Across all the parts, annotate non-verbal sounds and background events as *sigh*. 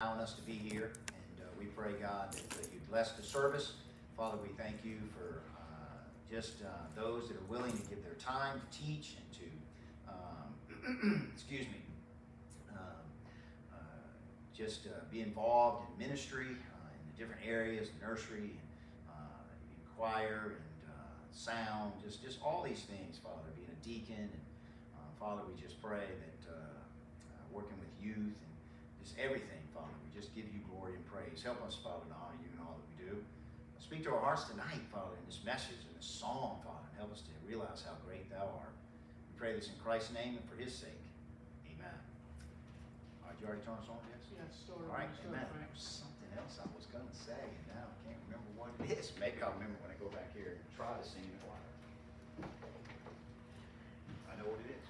allowing us to be here. And uh, we pray, God, that, you bless the service. Father, we thank you for uh, just uh, those that are willing to give their time to teach and to, um, *clears throat* excuse me, um, uh, just uh, be involved in ministry in the different areas, nursery, in choir, and sound, just, just all these things, Father, being a deacon. And Father, we just pray that working with youth and just everything, Father, we just give you glory and praise. Help us, Father, to honor you in all that we do. Speak to our hearts tonight, Father, in this message, in this song, Father, and help us to realize how great thou art. We pray this in Christ's name and for his sake. Amen. All right, you already turned us on, yes? Yeah, start, All right, start, amen. Frank. Something else I was going to say, and now I can't remember what it is. Maybe I'll remember when I go back here and try to sing it. I know what it is,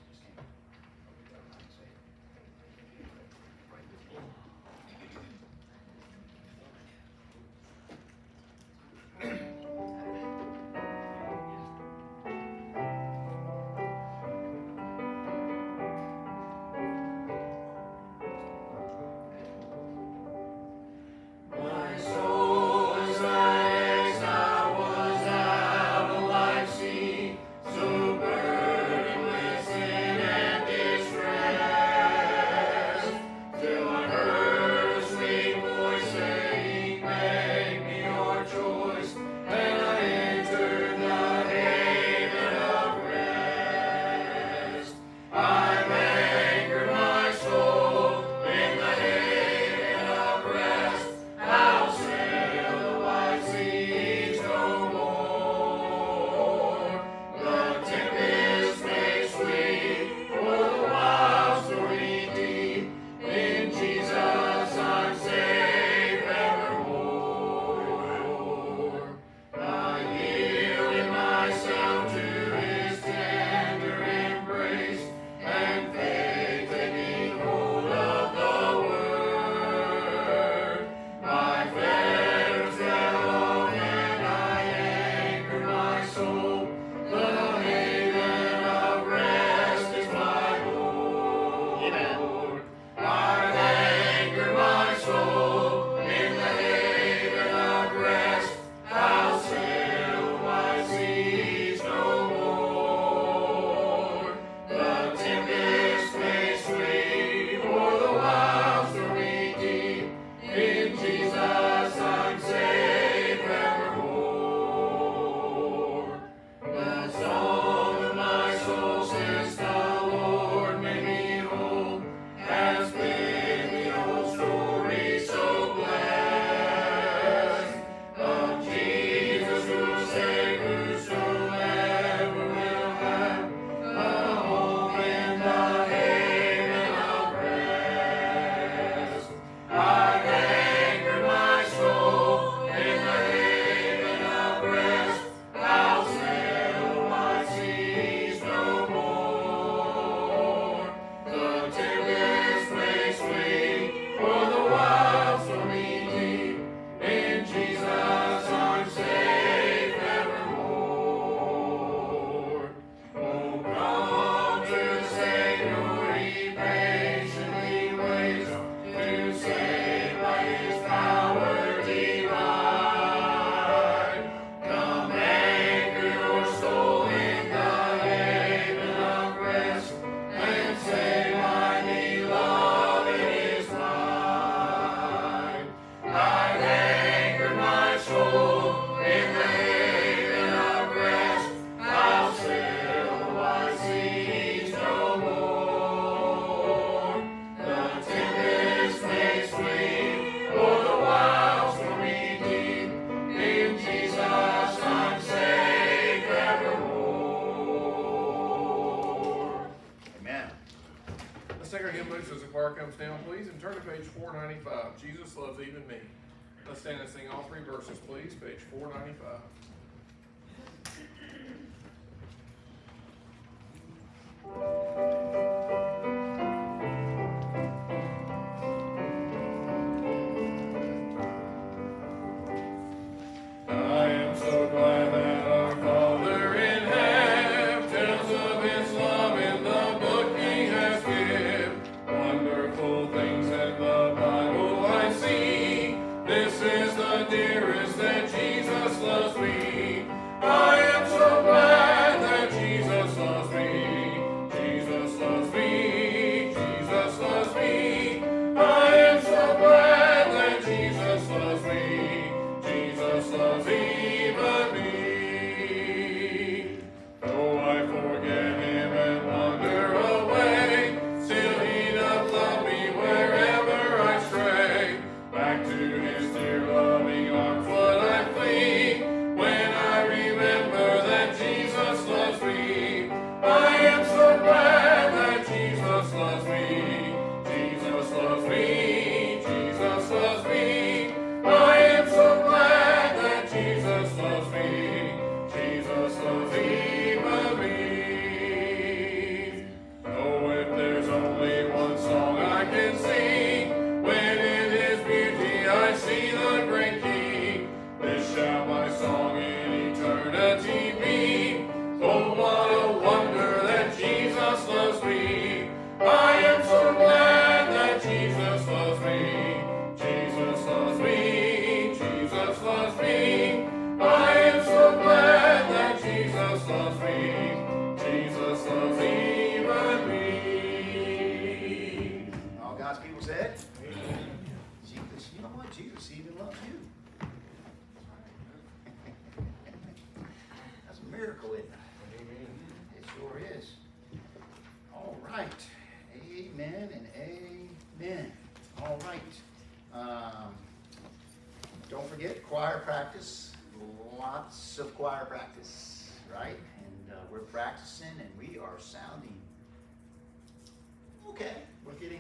page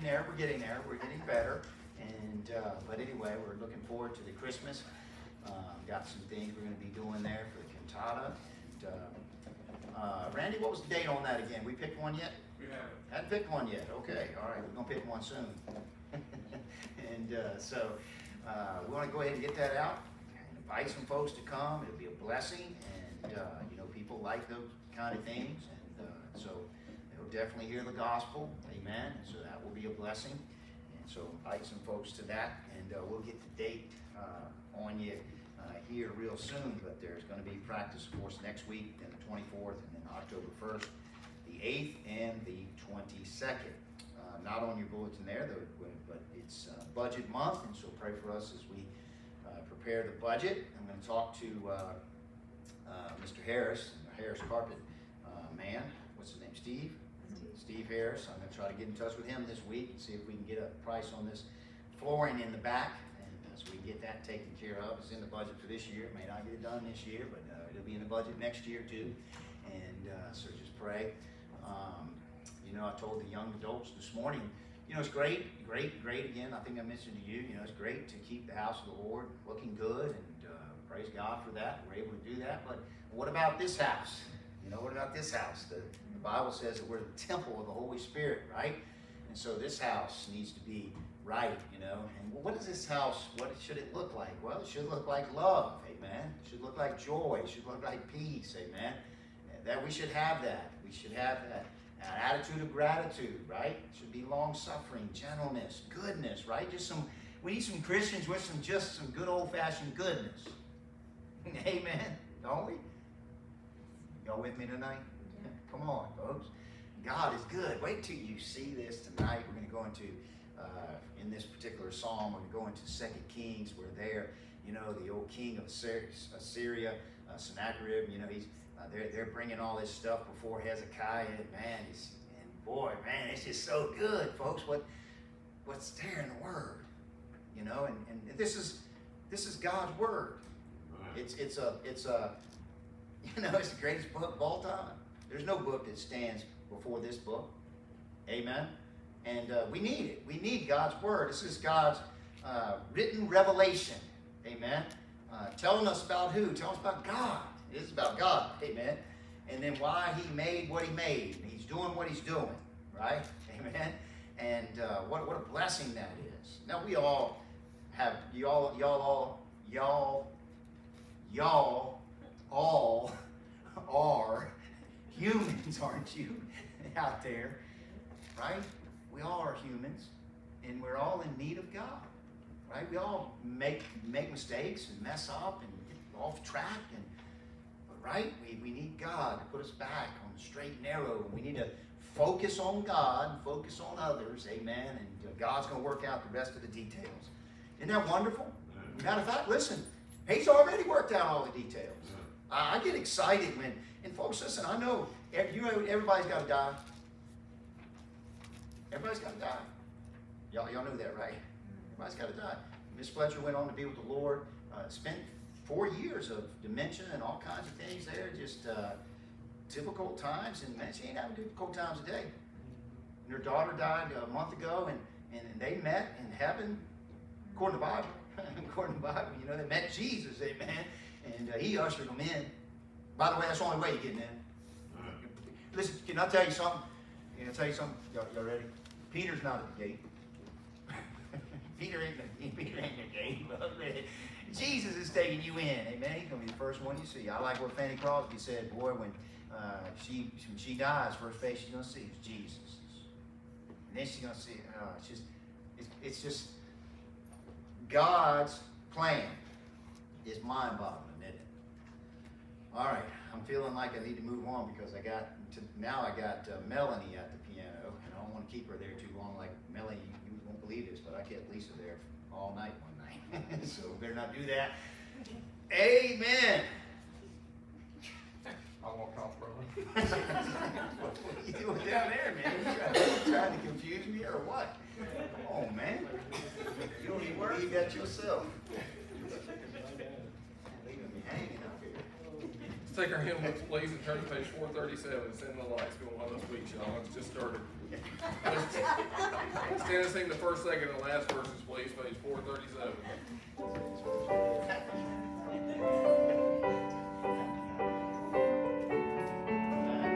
there. We're getting there. We're getting better. And uh, but anyway, we're looking forward to the Christmas. Um, got some things we're going to be doing there for the cantata. And, uh, uh, Randy, what was the date on that again? We picked one yet? We have it. Hadn't picked one yet. Okay, all right, we're gonna pick one soon. *laughs* and uh, so uh, we want to go ahead and get that out and invite some folks to come. It'll be a blessing, and uh, you know people like those kind of things, and uh, so definitely hear the gospel. Amen. So that will be a blessing. And so invite some folks to that, and uh, we'll get the date uh, on you. Uh, here real soon, but there's going to be practice, of course, next week, then the 24th, and then October 1st the 8th and the 22nd. Uh, not on your bulletin there, though, but it's uh, budget month, and so pray for us as we prepare the budget. I'm going to talk to Mr. Harris, Harris Carpet man. What's his name? Steve? Steve Harris. I'm going to try to get in touch with him this week and see if we can get a price on this flooring in the back. And so we get that taken care of. It's in the budget for this year. It may not get it done this year, but uh, it'll be in the budget next year too. And uh, so just pray. Um, you know, I told the young adults this morning, you know, it's great, great, great again. I think I mentioned to you, you know, it's great to keep the house of the Lord looking good and uh, praise God for that. We're able to do that. But what about this house? You know, what about this house? The, the Bible says that we're the temple of the Holy Spirit, right? And so this house needs to be right, you know. And what does this house, what should it look like? Well, it should look like love, amen. It should look like joy. It should look like peace, amen. That we should have that. We should have that an attitude of gratitude, right? It should be long suffering, gentleness, goodness, right? Just some we need some Christians with some just some good old fashioned goodness. *laughs* Amen. Don't we? Y'all with me tonight? Come on, folks. God is good. Wait till you see this tonight. We're going to go into, uh, in this particular psalm, we're going to go into Second Kings, where there, you know, the old king of Assyria, uh, Sennacherib, you know, he's uh, they're, they're bringing all this stuff before Hezekiah. And man, he's, and boy, man, it's just so good, folks. What what's there in the Word, you know? And, and this is this is God's Word. It's it's a it's a *laughs* you know it's the greatest book of all time. There's no book that stands before this book. Amen. And uh, we need it. We need God's Word. This is God's uh, written revelation. Amen. Uh, telling us about who? Telling us about God. This is about God, amen. And then why he made what he made. He's doing what he's doing, right? Amen. And uh, what, what a blessing that is. Now we all have y'all y'all all y'all y'all all are humans, *laughs* aren't you? Out there, right? We all are humans, and we're all in need of God, right? We all make make mistakes and mess up and get off track and right? We, we need God to put us back on the straight and narrow. And we need to focus on God, focus on others, amen, and uh, God's going to work out the rest of the details. Isn't that wonderful? Matter of fact, listen, He's already worked out all the details. I, get excited when, and folks, listen, I know, you know, everybody's got to die. Everybody's got to die. Y'all, y'all know that, right? Everybody's got to die. Miss Fletcher went on to be with the Lord, uh, spent four years of dementia and all kinds of things there, just uh, difficult times. And man, she ain't having difficult times today. And her daughter died a month ago, and, and they met in heaven, according to the Bible. *laughs* according to the Bible, you know, they met Jesus, amen. And uh, he ushered them in. By the way, that's the only way you get in. Listen, can I tell you something? Can I tell you something? Y'all, ready? Peter's not at the gate. *laughs* Peter ain't *laughs* Peter ain't the gate. *laughs* Jesus is taking you in. Amen. He's going to be the first one you see. I like what Fanny Crosby said, boy, when uh, she when she dies, first face she's going to see is Jesus. And then she's going to see, uh, it's just, it's, it's just God's plan is mind-boggling? All right, I'm feeling like I need to move on because I got to, now I got uh, Melanie at the piano, and I don't want to keep her there too long. Like Melanie, you won't believe this, but I kept Lisa there all night one night, *laughs* so better not do that. Amen. I walked off, brother. *laughs* what are you doing down there, man? You trying, trying to confuse me or what? Oh man, you don't even believe that yourself. Leaving me hanging up here. Let's take our hymn books, please, and turn to page four thirty-seven, Send the Lights, been one of those weeks, y'all, it's just started. Let's *laughs* Stand and sing the first, second, and last verses, please, page four thirty-seven.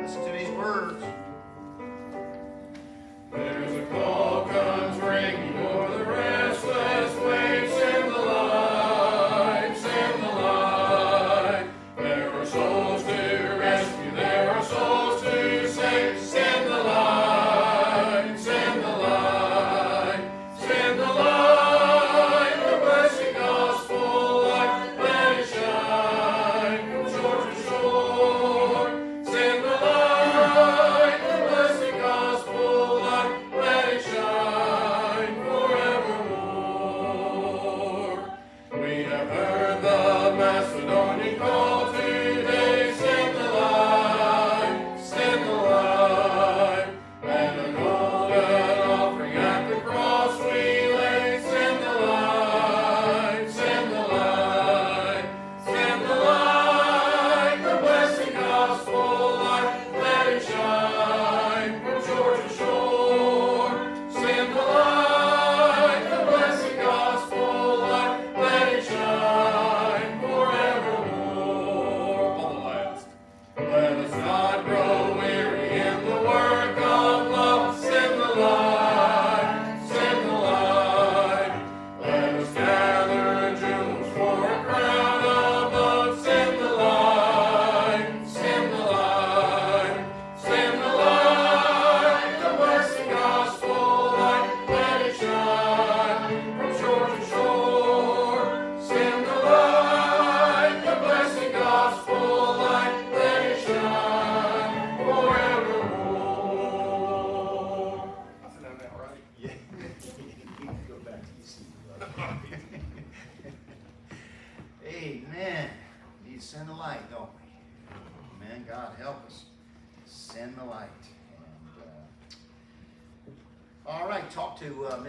Listen to these words.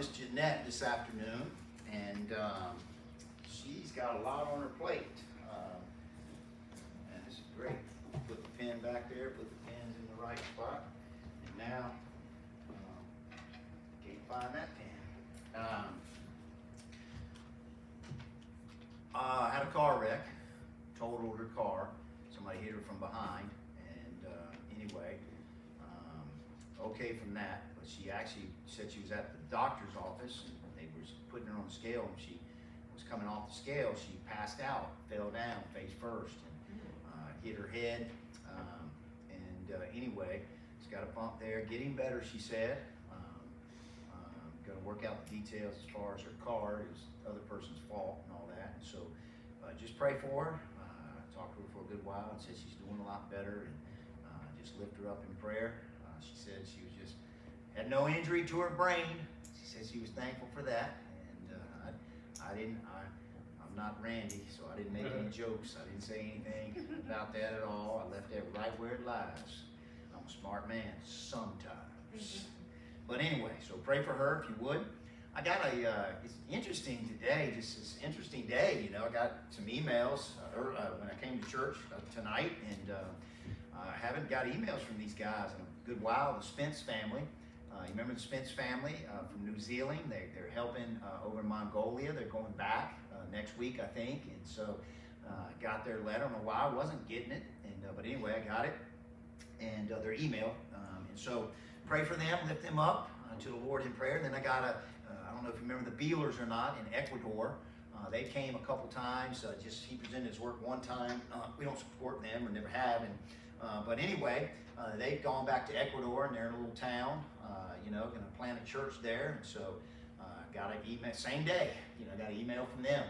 Jeanette this afternoon, and um, she's got a lot on her plate. Um, and this is great. Put the pen back there, put the pens in the right spot, and now um, can't find that pen. Um, uh, had a car wreck, totaled her car. Somebody hit her from behind, and uh, anyway, um, okay from that. But she actually said she was at doctor's office, and they were putting her on the scale, and she was coming off the scale. She passed out, fell down face first, and uh, hit her head. Um, and uh, anyway, she's got a bump there, getting better, she said. Um, um, Going to work out the details as far as her car. Was the other person's fault and all that. And so uh, just pray for her. Uh, talked to her for a good while and said she's doing a lot better. And uh, just lift her up in prayer. Uh, she said she was just had no injury to her brain. She said she was thankful for that. And uh, I, I didn't. I, I'm not Randy, so I didn't make any *laughs* jokes. I didn't say anything about that at all. I left that right where it lies. I'm a smart man sometimes. But anyway, so pray for her if you would. I got a, uh, it's interesting today, just this interesting day, you know, I got some emails uh, er, uh, when I came to church uh, tonight, and uh, I haven't got emails from these guys in a good while, the Spence family. Uh, you remember the Spence family uh, from New Zealand? They, they're helping uh, over in Mongolia. They're going back uh, next week, I think, and so uh, I got their letter. I don't know why I wasn't getting it, and uh, but anyway, I got it, and uh, their email, um, and so pray for them, lift them up uh, to the Lord in prayer. And Then I got a, uh, I don't know if you remember the Bealers or not in Ecuador. Uh, Uh, they came a couple times. Uh, just he presented his work one time. Uh, we don't support them or never have. And uh, but anyway, uh, they've gone back to Ecuador and they're in a little town. Uh, you know, going to plant a church there. And so uh, got an email same day. You know, got an email from them.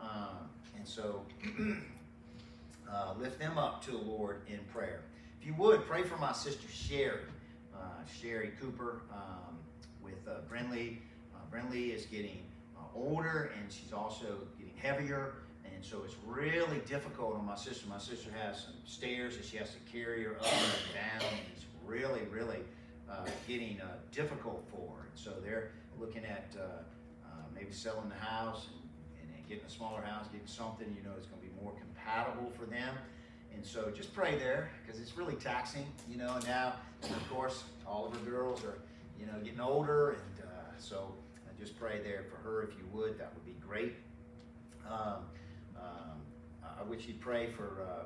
Um, and so *clears throat* lift them up to the Lord in prayer. If you would pray for my sister Sherry, Sherry Cooper, um, with Brinley. Brinley is getting older and she's also getting heavier, so it's really difficult on my sister. My sister has some stairs that she has to carry her up and down, and it's really, really uh, getting uh, difficult for her. And so they're looking at uh, uh, maybe selling the house and, and getting a smaller house, getting something you know it's going to be more compatible for them. And so just pray there because it's really taxing, you know. And now, and of course, all of her girls are, you know, getting older, and uh, so just pray there for her if you would. That would be great. Um, I wish you'd pray for uh, uh,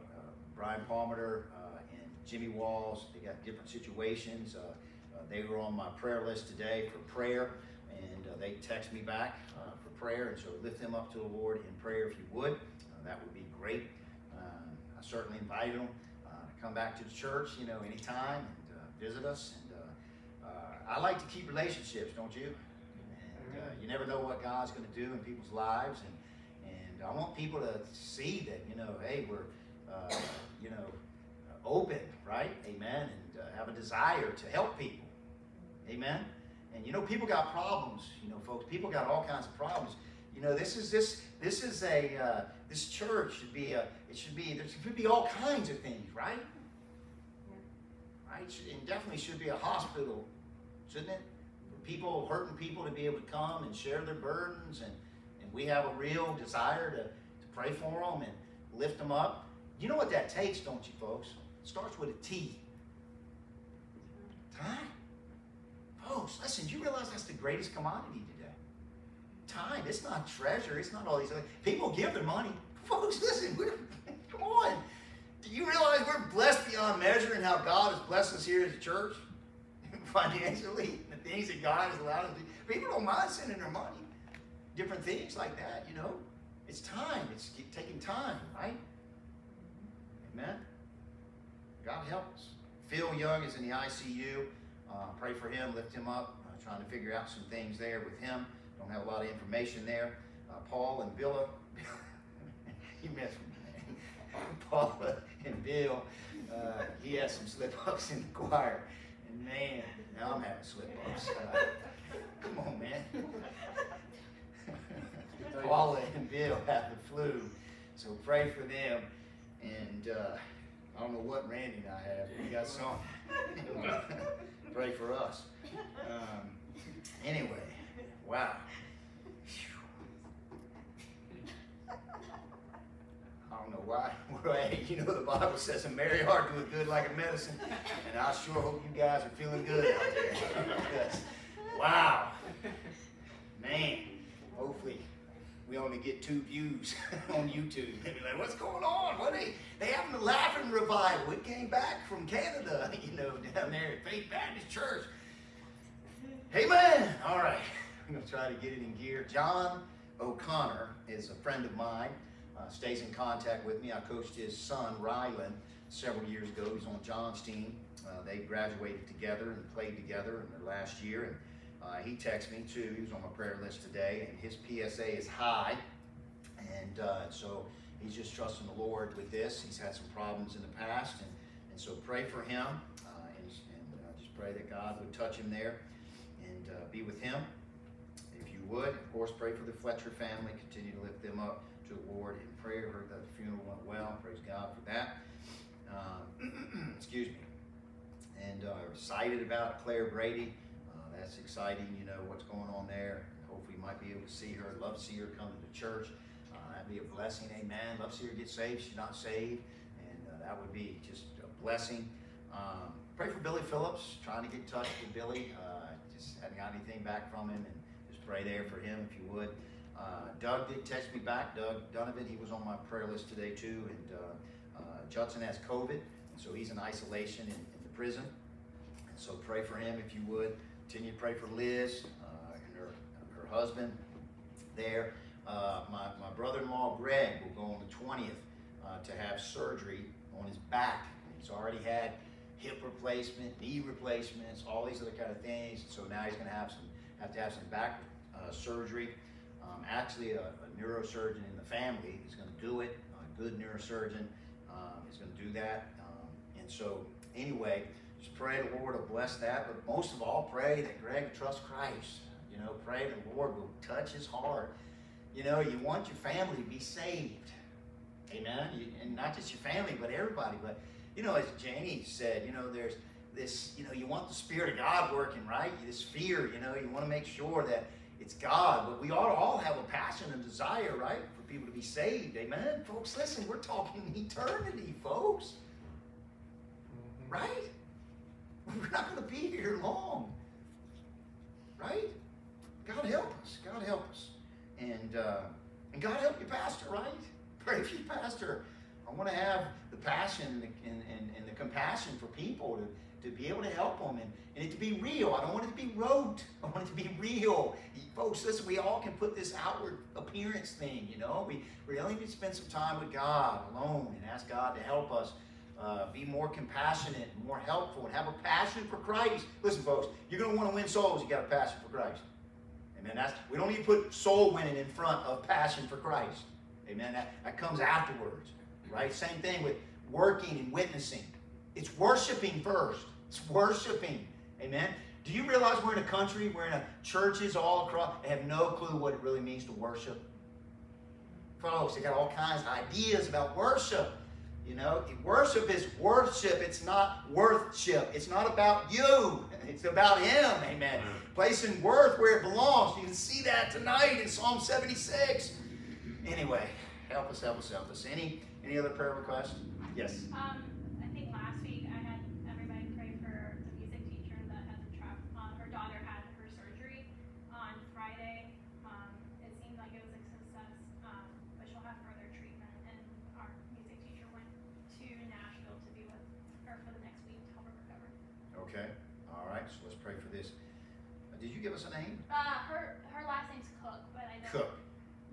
Brian Palmer uh, and Jimmy Walls. They got different situations. Uh, uh, they were on my prayer list today for prayer, and uh, they text me back uh, for prayer. And so lift them up to the Lord in prayer if you would. Uh, that would be great. I certainly invite them uh, to come back to the church, you know, anytime and uh, visit us. And uh, uh, I like to keep relationships, don't you? And uh, you never know what God's going to do in people's lives, and and I want people to see that you know, hey, we're uh, you know open, right? Amen, and uh, have a desire to help people. Amen. And you know, people got problems. You know, folks, people got all kinds of problems. You know, this is this this is a uh, this church should be a it should be there should be all kinds of things, right? Right, and definitely should be a hospital, shouldn't it? For people hurting people to be able to come and share their burdens, and we have a real desire to to pray for them and lift them up. You know what that takes, don't you, folks? It starts with a T. Time. Folks, listen, you realize that's the greatest commodity today? Time. It's not treasure. It's not all these other people give their money. Folks, listen, we're *laughs* come on. Do you realize we're blessed beyond measure and how God has blessed us here as a church? *laughs* Financially, the things that God has allowed us to do. People don't mind sending their money. Different things like that, you know. It's time. It's taking time, right? Amen. God help us. Phil Young is in the ICU. Uh, pray for him, lift him up. Uh, trying to figure out some things there with him. Don't have a lot of information there. Uh, Paul and Bill, *laughs* you messed with me. *laughs* Paul and Bill, uh, he has some slip ups in the choir. And man, now I'm having slip ups. Uh, come on, man. Paula and Bill have the flu, so pray for them. And uh, I don't know what Randy and I have. We got some. *laughs* pray for us. Um, anyway, wow. I don't know why. *laughs* You know the Bible says a merry heart doeth good like a medicine, and I sure hope you guys are feeling good out there. *laughs* Because, wow, man. Hopefully, we only get two views *laughs* on YouTube. They'd be like, "What's going on? What they they having a laughing revival? It came back from Canada, *laughs* you know, down there at Faith Baptist Church." Amen. All right, *laughs* I'm gonna try to get it in gear. John O'Connor is a friend of mine. Uh, stays in contact with me. I coached his son Rylan several years ago. He's on John's team. Uh, they graduated together and played together in their last year. And uh, he texted me too. He was on my prayer list today, and his PSA is high. And uh, so he's just trusting the Lord with this. He's had some problems in the past, and, and so pray for him. Uh, and and uh, just pray that God would touch him there and uh, be with him. If you would, of course, pray for the Fletcher family. Continue to lift them up to the Lord in prayer. The funeral went well. Praise God for that. Um, *clears throat* excuse me. And uh, excited about Claire Brady. That's exciting. You know what's going on there. Hopefully, you might be able to see her. Love to see her come to church. Uh, that'd be a blessing. Amen. Love to see her get saved. She's not saved, and uh, that would be just a blessing. Um, pray for Billy Phillips. Trying to get in touch with Billy. Uh, just hadn't got anything back from him, and just pray there for him if you would. Uh, Doug did text me back. Doug Donovan, he was on my prayer list today too. And uh, uh, Judson has COVID, so he's in isolation in, in, the prison. And so pray for him if you would. Continue to pray for Liz uh, and her, her husband there. Uh, my, my brother-in-law Greg will go on the twentieth, uh, to have surgery on his back. He's already had hip replacement, knee replacements, all these other kind of things. So now he's gonna have some, have to have some back, uh, surgery. Um, actually, a, a neurosurgeon in the family is gonna do it, a good neurosurgeon, um, is gonna do that. Um, and so, anyway, just pray the Lord will bless that, but most of all, pray that Greg trusts Christ. You know, pray the Lord will touch his heart. You know, you want your family to be saved. Amen. You, and not just your family, but everybody. But, you know, as Janie said, you know, there's this, you know, you want the Spirit of God working, right? This fear, you know, you want to make sure that it's God. But we ought to all have a passion and desire, right, for people to be saved. Amen. Folks, listen, we're talking *laughs* eternity, folks. Mm-hmm. Right? We're not going to be here long. Right? God help us. God help us. And, uh, and God help you, Pastor, right? *laughs* Pray for you, Pastor. I want to have the passion and the, and, and, and the compassion for people to, to be able to help them and, and it to be real. I don't want it to be rote. *laughs* I want it to be real. Folks, listen, we all can put this outward appearance thing, you know. We really need to spend some time with God alone and ask God to help us uh, be more compassionate, more helpful, and have a passion for Christ. Listen, folks, you're going to want to win souls. You got a passion for Christ. Amen. That's, we don't need to put soul winning in front of passion for Christ. Amen. That, that comes afterwards, right? Same thing with working and witnessing. It's worshiping first. It's worshiping. Amen. Do you realize we're in a country, we're in a churches all across, have no clue what it really means to worship? Folks, they got all kinds of ideas about worship. You know, worship is worship. It's not worthship. It's not about you. It's about Him. Amen. Placing worth where it belongs. You can see that tonight in Psalm 76. Anyway, help us, help us, help us. Any any other prayer requests? Yes. Um, I think last week I had everybody pray for the music teacher that had the trap. Uh, her daughter had her surgery on Friday. Um, it seemed like it was a success, um, but she'll have further treatment. And our music teacher went to Nashville to be with her for the next week to help her recover. Okay. All right. So let's pray for this. Uh, did you give us a name? Uh, her her last name's Cook, but I don't Cook.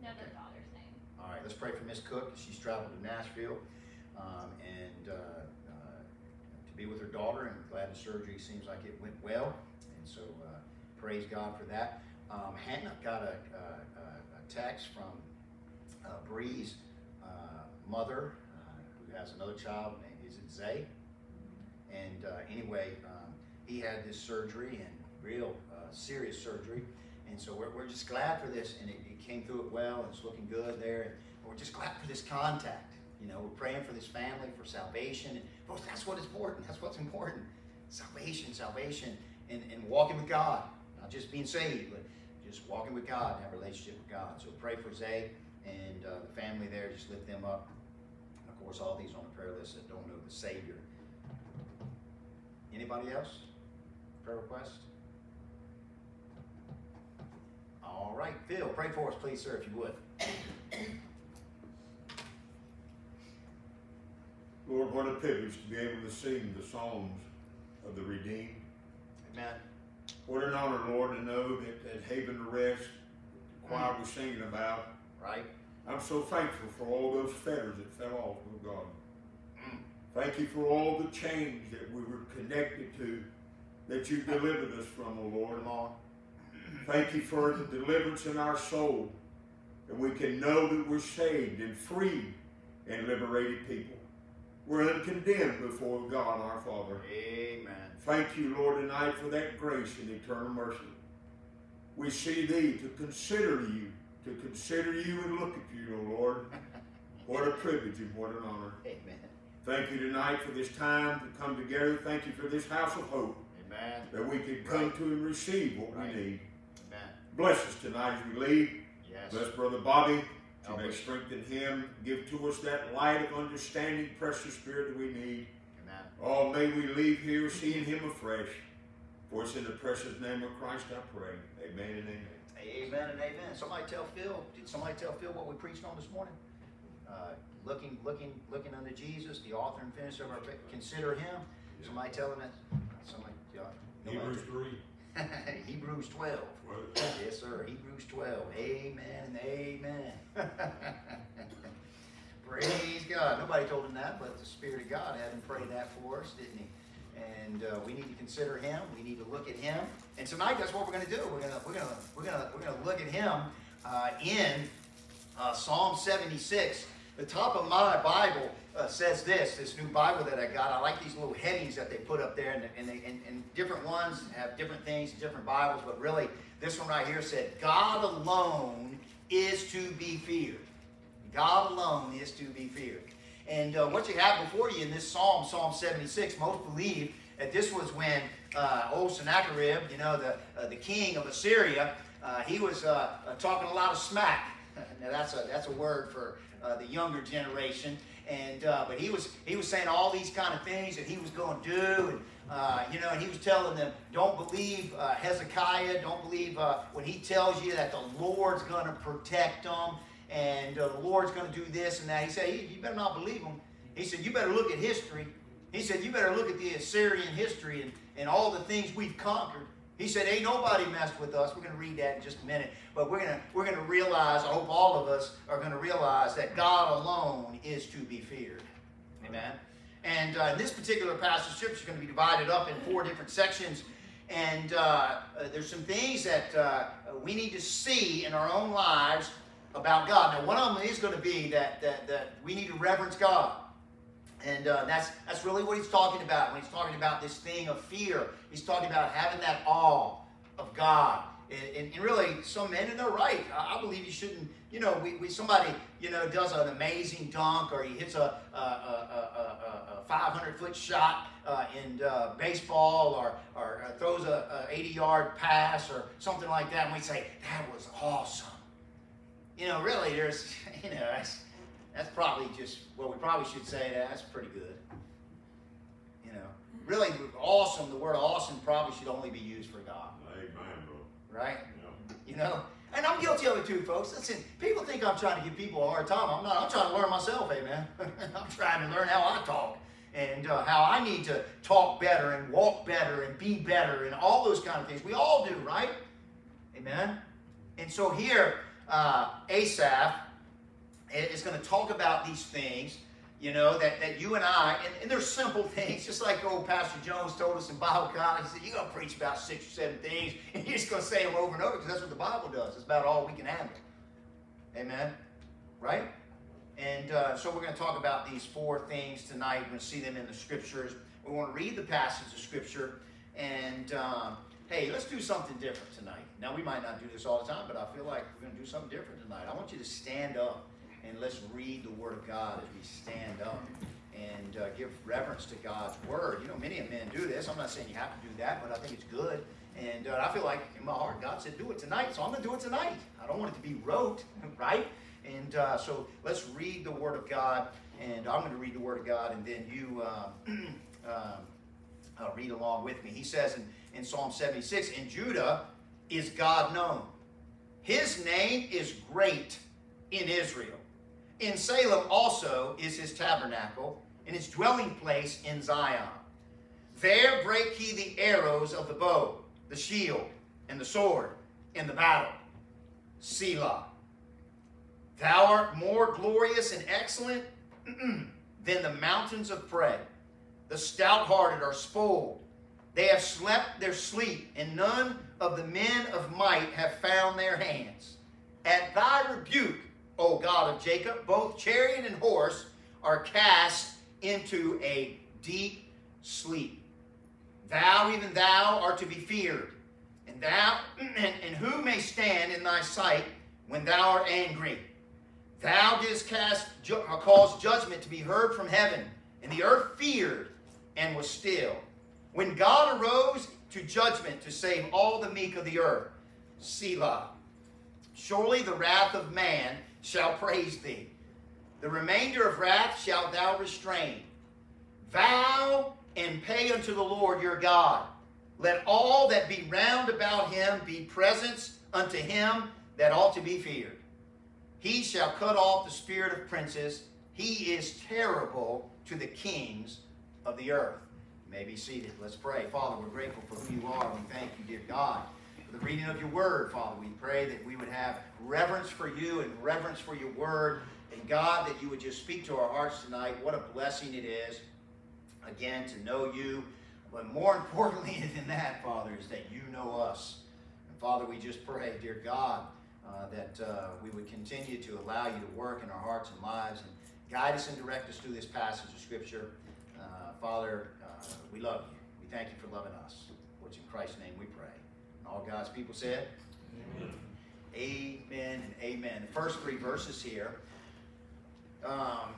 know the daughter's name. All right, let's pray for Miss Cook. She's traveled to Nashville um, and uh, uh, to be with her daughter, and glad the surgery seems like it went well. And so uh, praise God for that. Um, Hannah got a, a, a text from uh, Bree's uh, mother, uh, who has another child named is it Zay? And uh, anyway, um, he had this surgery and real uh, serious surgery. And so we're, we're just glad for this, and it, it came through it well, it's looking good there. And we're just glad for this contact. You know, we're praying for this family, for salvation. And folks, that's what is important. That's what's important. Salvation, salvation, and, and walking with God. Not just being saved, but just walking with God and have a relationship with God. So pray for Zay and uh, the family there. Just lift them up. And of course, all these on the prayer list that don't know the Savior. Anybody else? Prayer request? All right, Phil, pray for us, please, sir, if you would. Lord, what a privilege to be able to sing the songs of the redeemed. Amen. What an honor, Lord, to know that at Haven to Rest, the choir was singing about. Right? I'm so thankful for all those fetters that fell off, oh God. Mm. Thank you for all the change that we were connected to, that you delivered us from, oh Lord. Come on. Thank you for the deliverance in our soul, And we can know that we're saved and free and liberated people. We're uncondemned before God our Father. Amen. Thank you, Lord, tonight for that grace and eternal mercy. We see thee to consider you, to consider you and look at you, O Lord. *laughs* What a privilege and what an honor. Amen. Thank you tonight for this time to come together. Thank you for this house of hope Amen. that we can come Right. to and receive what Right. we need. Bless us tonight as we leave. Yes. Bless Brother Bobby. May us. strengthen him. Give to us that light of understanding, precious spirit that we need. Amen. Oh, may we leave here seeing him afresh. For it's in the precious name of Christ I pray. Amen and amen. Amen and amen. Somebody tell Phil. Did somebody tell Phil what we preached on this morning? Uh, looking, looking, looking unto Jesus, the author and finisher of our faith. Consider Him. Somebody tell him that. Somebody. Hebrews three. *laughs* Hebrews 12. Well, Yes, sir. Hebrews 12. Amen and amen. *laughs* Praise God. Nobody told him that, but the Spirit of God had him pray that for us, didn't he? And uh, we need to consider him. We need to look at him. And tonight, that's what we're going to do. We're going to we're going to we're going to we're going to look at him uh, in uh, Psalm 76. The top of my Bible uh, says this. This new Bible that I got. I like these little headings that they put up there, and and, they, and and different ones have different things different Bibles. But really, this one right here said, "God alone is to be feared." God alone is to be feared. And uh, what you have before you in this psalm, Psalm 76, most believe that this was when uh, old Sennacherib, you know, the, uh, the king of Assyria, uh, he was uh, talking a lot of smack. *laughs* now that's a, that's a word for uh, the younger generation. And but he was he was saying all these kind of things that he was going to do, and uh, you know, and he was telling them, don't believe uh, Hezekiah, don't believe uh, when he tells you that the Lord's going to protect them and uh, the Lord's going to do this and that. He said, you better not believe him. He said, you better look at history. He said, you better look at the Assyrian history and, and all the things we've conquered. He said, ain't nobody messed with us. We're going to read that in just a minute. But we're going to, we're going to realize, I hope all of us are going to realize that God alone is to be feared. Amen. And uh, this particular passage of scripture is going to be divided up in four different sections. And uh, uh, there's some things that uh, we need to see in our own lives about God. Now, one of them is going to be that, that, that we need to reverence God. And uh, that's, that's really what he's talking about when he's talking about this thing of fear. He's talking about having that awe of God. And, and, really, some men, and they're right. I, I believe you shouldn't, you know, we, we, somebody, you know, does an amazing dunk or he hits a, a, a, a 500 foot shot uh, in uh, baseball or, or uh, throws a, 80 yard pass or something like that. And we say, that was awesome you know, really, there's, *laughs* you know, that's, that's probably just, well, we probably should say that. That's pretty good. Really awesome, the word awesome probably should only be used for God. Amen, bro. Right? Yeah. You know? And I'm guilty of it too, folks. Listen, people think I'm trying to give people a hard time. I'm not. I'm trying to learn myself, amen. *laughs* I'm trying to learn how I talk and uh, how I need to talk better and walk better and be better and all those kind of things. We all do, right? Amen. And so here, uh, Asaph is going to talk about these things, you know, that, that you and I, and, and they're simple things, just like old Pastor Jones told us in Bible college. He said, You're going to preach about six or seven things, *laughs* and you're just going to say them over and over because that's what the Bible does. It's about all we can handle. Amen? Right? And uh, so we're going to talk about these four things tonight. We're going to see them in the scriptures. We want to read the passage of scripture and. Um, hey, let's do something different tonight. Now, we might not do this all the time, but I feel like we're going to do something different tonight. I want you to stand up and let's read the Word of God as we stand up and uh, give reverence to God's Word. You know, many of men do this. I'm not saying you have to do that, but I think it's good. And uh, I feel like in my heart, God said, do it tonight, so I'm going to do it tonight. I don't want it to be rote, *laughs* right? And uh, so let's read the Word of God, and I'm going to read the Word of God, and then you um, *clears throat* um, read along with me. He says in in Psalm 76. In Judah is God known. His name is great in Israel. In Salem also is his tabernacle, and his dwelling place in Zion. There break he the arrows of the bow, the shield, and the sword in the battle. Selah. Thou art more glorious and excellent than the mountains of prey. The stout hearted are spoiled they have slept their sleep, and none of the men of might have found their hands. At thy rebuke, O God of Jacob, both chariot and horse are cast into a deep sleep. Thou, even thou, art to be feared, and thou, and, *clears throat* and who may stand in thy sight when thou art angry? Thou didst cast, ju- uh, cause judgment to be heard from heaven, and the earth feared and was still. When God arose to judgment to save all the meek of the earth, Selah. Surely the wrath of man shall praise thee. The remainder of wrath shalt thou restrain. Vow and pay unto the Lord your God. Let all that be round about him be presents unto him that ought to be feared. He shall cut off the spirit of princes. He is terrible to the kings of the earth. You may be seated. Let's pray. Father, we're grateful for who you are. We thank you, dear God, the reading of your word, Father. We pray that we would have reverence for you and reverence for your word. And God, that you would just speak to our hearts tonight. What a blessing it is, again, to know you. But more *laughs* importantly than that, Father, is that you know us. And Father, we just pray, dear God, uh, that uh, we would continue to allow you to work in our hearts and lives and guide us and direct us through this passage of Scripture. Uh, Father, uh, we love you. We thank you for loving us. Which in Christ's name we pray. And all God's people said, Amen. Amen and amen. The first three verses here, um,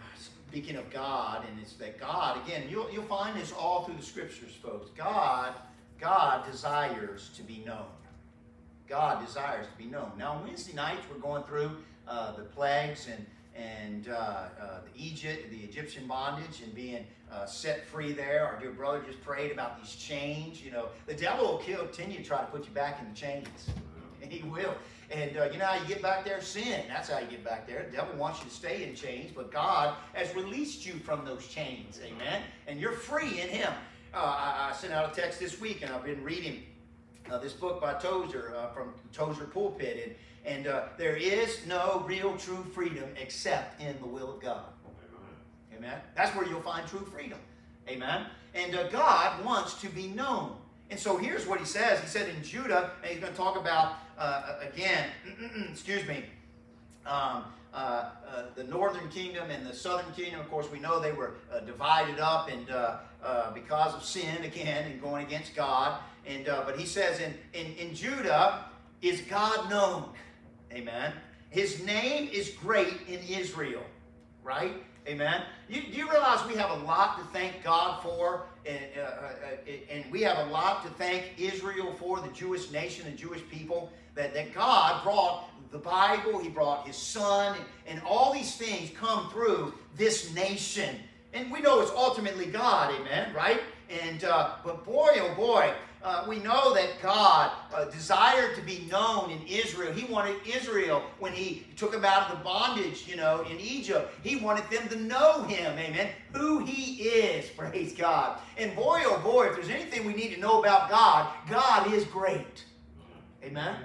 speaking of God, and it's that God, again, you'll, you'll find this all through the Scriptures, folks. God, God desires to be known. God desires to be known. Now, Wednesday nights, we're going through uh, the plagues and and uh, uh, the Egypt, the Egyptian bondage, and being uh, set free there. Our dear brother just prayed about these chains. You know, the devil will kill, continue to try to put you back in the chains. *laughs* He will. And uh, you know how you get back there? Sin. That's how you get back there. The devil wants you to stay in chains, but God has released you from those chains. Amen. And you're free in Him. Uh, I, I, sent out a text this week, and I've been reading uh, this book by Tozer from Tozer Pulpit, and and uh, there is no real true freedom except in the will of God. Amen. Amen. That's where you'll find true freedom. Amen. And uh, God wants to be known. And so here's what he says. He said in Judah, and he's going to talk about, uh, again, *clears throat* excuse me, um, uh, uh, the northern kingdom and the southern kingdom. Of course, we know they were uh, divided up and because of sin, again, and going against God. And But he says in, in, in Judah, is God known? Amen. His name is great in Israel, right? Amen. You, do you realize we have a lot to thank God for, and, uh, uh, and we have a lot to thank Israel for, the Jewish nation and Jewish people, that, that God brought the Bible, He brought His Son, and, and all these things come through this nation. And we know it's ultimately God, amen, right? And uh, but boy, oh boy, uh, we know that God uh, desired to be known in Israel. He wanted Israel, when He took them out of the bondage, you know, in Egypt, He wanted them to know Him, amen, who He is, *laughs* praise God. And boy, oh boy, if there's anything we need to know about God, God is great. Amen?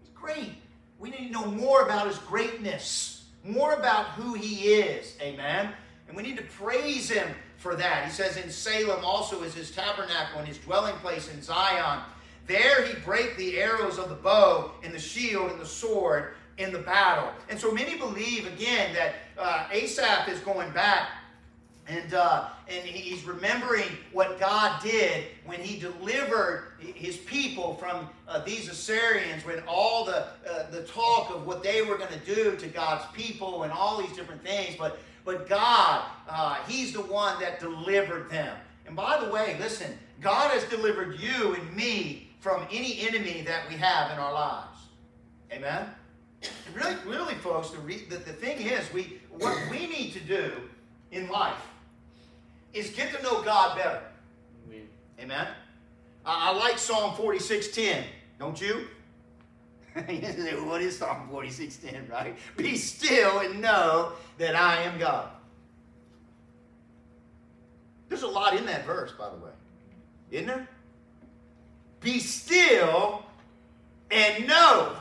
He's great. We need to know more about His greatness, more about who He is, amen? And we need to praise Him for that. He says, In Salem also is his tabernacle and his dwelling place in Zion. There he brake the arrows of the bow and the shield and the sword in the battle. And so many believe, again, that uh, Asaph is going back and, uh, and he's remembering what God did when he delivered his people from uh, these Assyrians, when all the, uh, the talk of what they were going to do to God's people and all these different things. But but God, uh, He's the one that delivered them. And by the way, listen, God has delivered you and me from any enemy that we have in our lives. Amen? And really, really, folks, the, re- the, the thing is, we what we need to do in life is get to know God better. Amen? Amen? I, I like Psalm 46.10, don't you? *laughs* what is Psalm 46:10, right? Be still and know that I am God. There's a lot in that verse, by the way. Isn't there? Be still and know.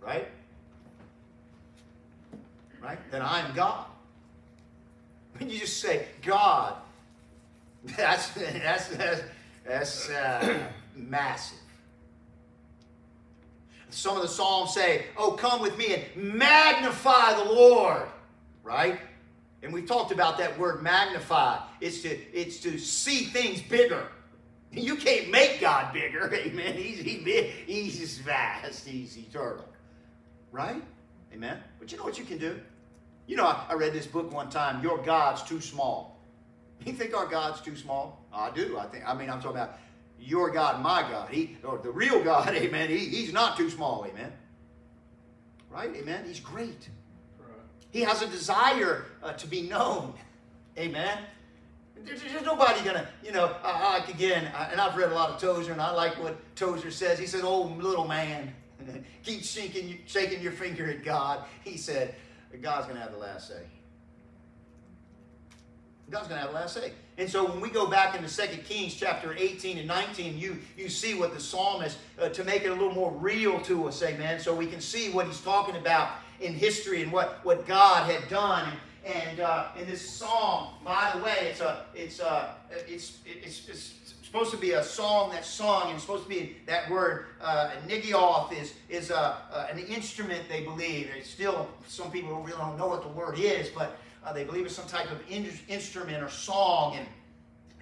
Right? Right? That I am God. When you just say, God, *laughs* that's, that's, that's, that's uh, *clears throat* massive. Some of the Psalms say, Oh, come with me and magnify the Lord, right? And we've talked about that word magnify. It's to, it's to see things bigger. You can't make God bigger, *laughs* amen. He's, he, he's vast, he's eternal, right? Amen. But you know what you can do? You know, I, I read this book one time, Your God's Too Small. You think our God's too small? I do. I think. I mean, I'm talking about your God, my God. He, or the real God, *laughs* amen. He, he's not too small, amen. Right? Amen. He's great. He has a desire uh, to be known. Amen. There's, there's nobody gonna, you know, I, like again, I, and I've read a lot of Tozer, and I like what Tozer says. He said, "Oh, little man, *laughs* keep shaking, shaking your finger at God." He said, "God's gonna have the last say." God's going to have the last say. And so when we go back into 2 Kings chapter 18 and 19, you, you see what the psalmist, uh, to make it a little more real to us, amen, so we can see what he's talking about in history and what, what God had done. And, and uh, in this psalm, by the way, it's a, it's a, it's, it's, it's supposed to be a song that's sung, and it's supposed to be that word uh, nigioth is is uh, uh, an instrument. They believe. It's still some people really don't know what the word is, but uh, they believe it's some type of in- instrument or song, and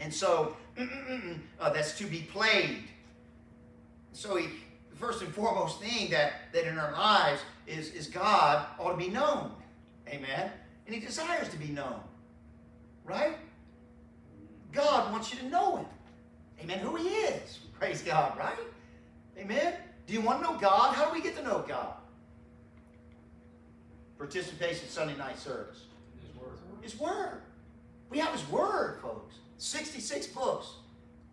and so *clears throat* uh, that's to be played. So he, the first and foremost thing that that in our lives is is God ought to be known, Amen. And He desires to be known, right? God wants you to know Him. Amen. Who He is. *laughs* Praise God, right? Amen. Do you want to know God? How do we get to know God? Participation Sunday night service. His word. His Word. We have His Word, folks. 66 books.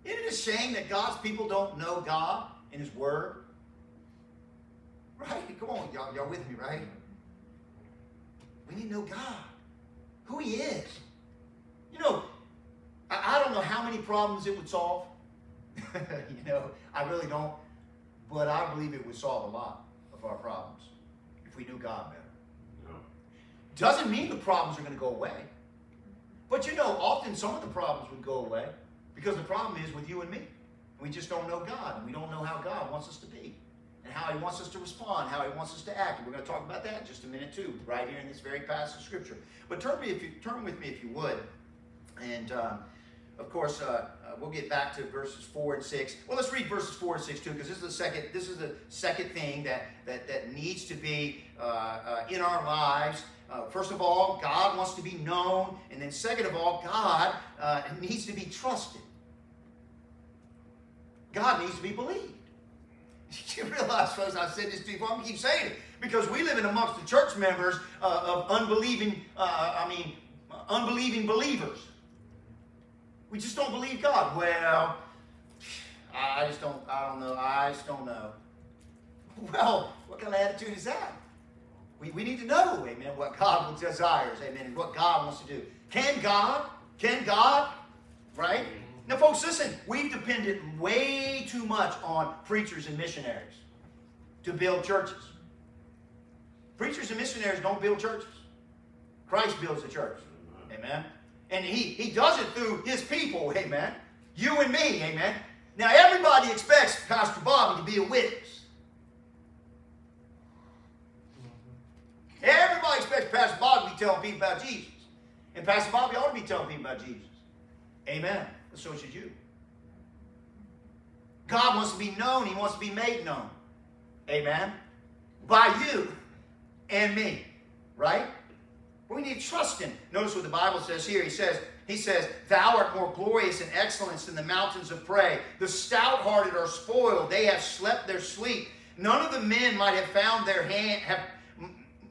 Isn't it a shame that God's people don't know God and His Word? Right? Come on, y'all, y'all with me, right? We need to know God, who He is. You know, I, I don't know how many problems it would solve. *laughs* you know, I really don't. But I believe it would solve a lot of our problems if we knew God better. No. Doesn't mean the problems are going to go away. But you know, often some of the problems would go away because the problem is with you and me. We just don't know God, and we don't know how God wants us to be, and how He wants us to respond, how He wants us to act. And we're going to talk about that in just a minute too, right here in this very passage of Scripture. But turn me, if you turn with me, if you would, and um, of course, uh, uh, we'll get back to verses four and six. Well, let's read verses four and six too, because this is the second. This is the second thing that that that needs to be uh, uh, in our lives. Uh, first of all, God wants to be known, and then second of all, God uh, needs to be trusted. God needs to be believed. *laughs* You realize, folks? I've said this to you before. I'm keep saying it because we live in amongst the church members uh, of unbelieving. I mean, unbelieving believers. We just don't believe God. Well, I just don't, I don't know. I just don't know. *laughs* Well, what kind of attitude is that? We, we need to know, amen, what God desires, amen, and what God wants to do. Can God, can God, right? Now, folks, listen, we've depended way too much on preachers and missionaries to build churches. Preachers and missionaries don't build churches. Christ builds the church. Amen. And he, he does it through his people, amen. You and me, amen. Now, everybody expects Pastor Bobby to be a witness. Everybody expects Pastor Bobby to be telling people about Jesus. And Pastor Bobby ought to be telling people about Jesus. Amen. So should you. God wants to be known. He wants to be made known. Amen. By you and me. Right? We need to trust him. Notice what the Bible says here. He says, he says, Thou art more glorious in excellence than the mountains of prey. The stout-hearted are spoiled. They have slept their sleep. None of the men might have found their hand, have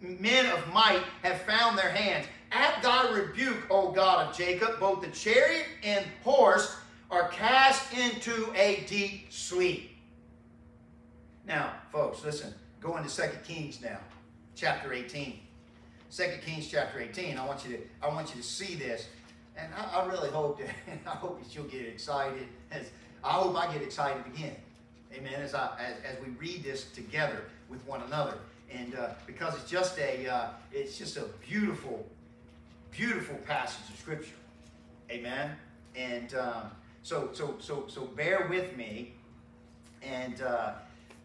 men of might have found their hands. At thy rebuke, O God of Jacob, both the chariot and horse are cast into a deep sleep. Now, folks, listen. Go into 2 Kings now, chapter 18. 2 Kings chapter 18. I want you to, I want you to see this. And I, I really hope that *laughs* I hope that you'll get excited. As I hope I get excited again. Amen. As I as, as we read this together with one another. And uh, because it's just a uh, it's just a beautiful, beautiful passage of scripture. Amen. And um, so so so so bear with me. And uh,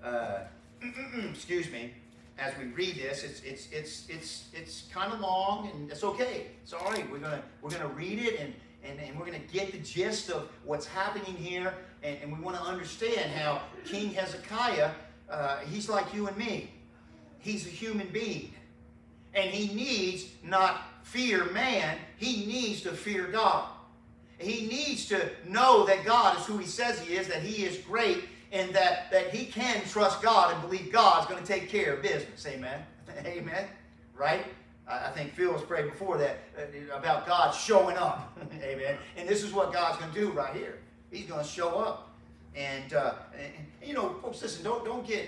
uh excuse me as we read this. It's it's it's it's it's kind of long, and it's okay. It's all right. We're gonna we're gonna read it, and and, and we're gonna get the gist of what's happening here, and, and we want to understand how King Hezekiah, uh, he's like you and me. He's a human being, and he needs not fear man. He needs to fear God. He needs to know that God is who he says he is, that he is great, and that, that he can trust God and believe God's going to take care of business. Amen. *laughs* Amen. Right? I think Phil was prayed before that uh, about God showing up. *laughs* Amen. And this is what God's going to do right here. He's going to show up. And, uh, and, you know, folks, listen, don't, don't get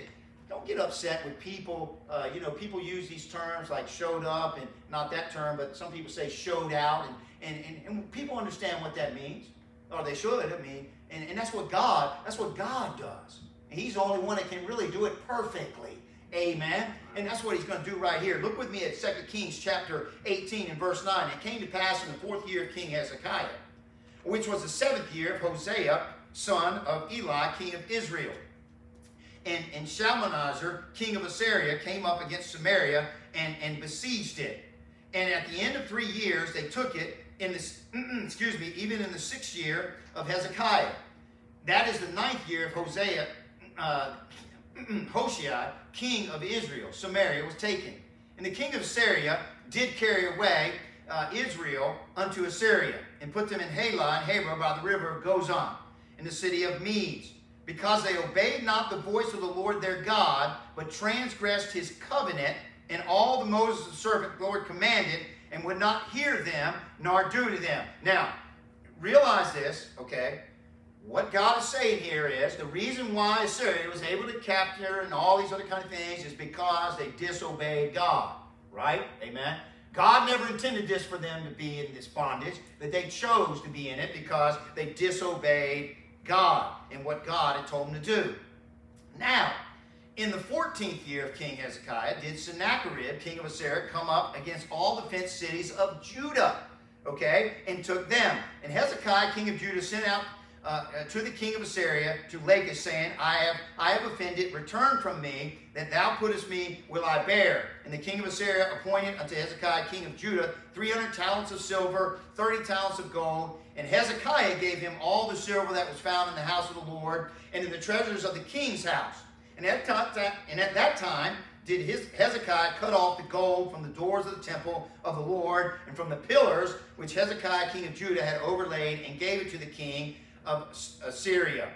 don't get upset with people. Uh, you know, people use these terms like showed up and not that term, but some people say showed out, and, and, and, and people understand what that means, or they should. I mean, and, and that's what God, that's what God does. And He's the only one that can really do it perfectly. Amen. And that's what he's going to do right here. Look with me at 2 Kings chapter 18 and verse 9. It came to pass in the fourth year of King Hezekiah, which was the seventh year of Hosea, son of Eli, king of Israel. And, and Shalmaneser, king of Assyria, came up against Samaria and, and besieged it. And at the end of three years, they took it in this, *clears throat* excuse me, even in the sixth year of Hezekiah. That is the ninth year of Hosea, uh, *clears throat* Hoshea, king of Israel. Samaria was taken. And the king of Assyria did carry away uh, Israel unto Assyria, and put them in Halah and Habor by the river of Gozan, in the city of Medes, because they obeyed not the voice of the Lord their God, but transgressed his covenant, and all the Moses the servant Lord commanded, and would not hear them, nor do to them. Now, realize this, okay? What God is saying here is the reason why Assyria was able to capture and all these other kind of things is because they disobeyed God, right? Amen. God never intended this for them to be in this bondage, but they chose to be in it because they disobeyed God and what God had told him to do. Now, in the 14th year of King Hezekiah, did Sennacherib, king of Assyria, come up against all the fenced cities of Judah, okay, and took them. And Hezekiah, king of Judah, sent out uh, uh, to the king of Assyria, to Lachish, saying, I have, I have offended, return from me, that thou puttest me will I bear. And the king of Assyria appointed unto Hezekiah, king of Judah, 300 talents of silver, 30 talents of gold. And Hezekiah gave him all the silver that was found in the house of the Lord, and in the treasures of the king's house. And at, and at that time did his Hezekiah cut off the gold from the doors of the temple of the Lord, and from the pillars which Hezekiah, king of Judah, had overlaid, and gave it to the king of Assyria.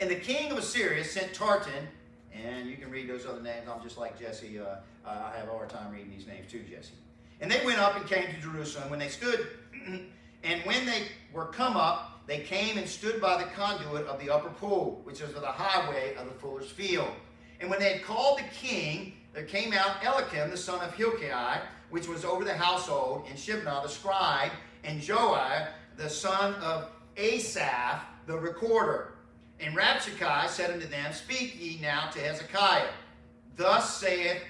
And the king of Assyria sent Tartan, and you can read those other names. I'm just like Jesse. Uh, I have a hard time reading these names too, Jesse. And they went up and came to Jerusalem. When they stood, *clears throat* and when they were come up, they came and stood by the conduit of the upper pool, which is the highway of the fuller's field. And when they had called the king, there came out Eliakim, the son of Hilkiah, which was over the household, and Shebna the scribe, and Joah, the son of Asaph the recorder. And Rabshakeh said unto them, Speak ye now to Hezekiah. Thus saith,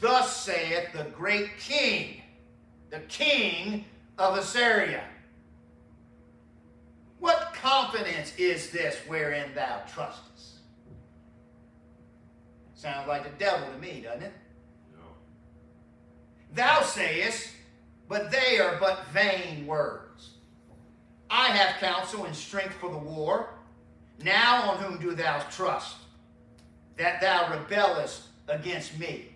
thus saith the great king, the king of Assyria. What confidence is this wherein thou trustest? Sounds like the devil to me, doesn't it? No. Thou sayest, but they are but vain words. I have counsel and strength for the war. Now on whom do thou trust, that thou rebellest against me?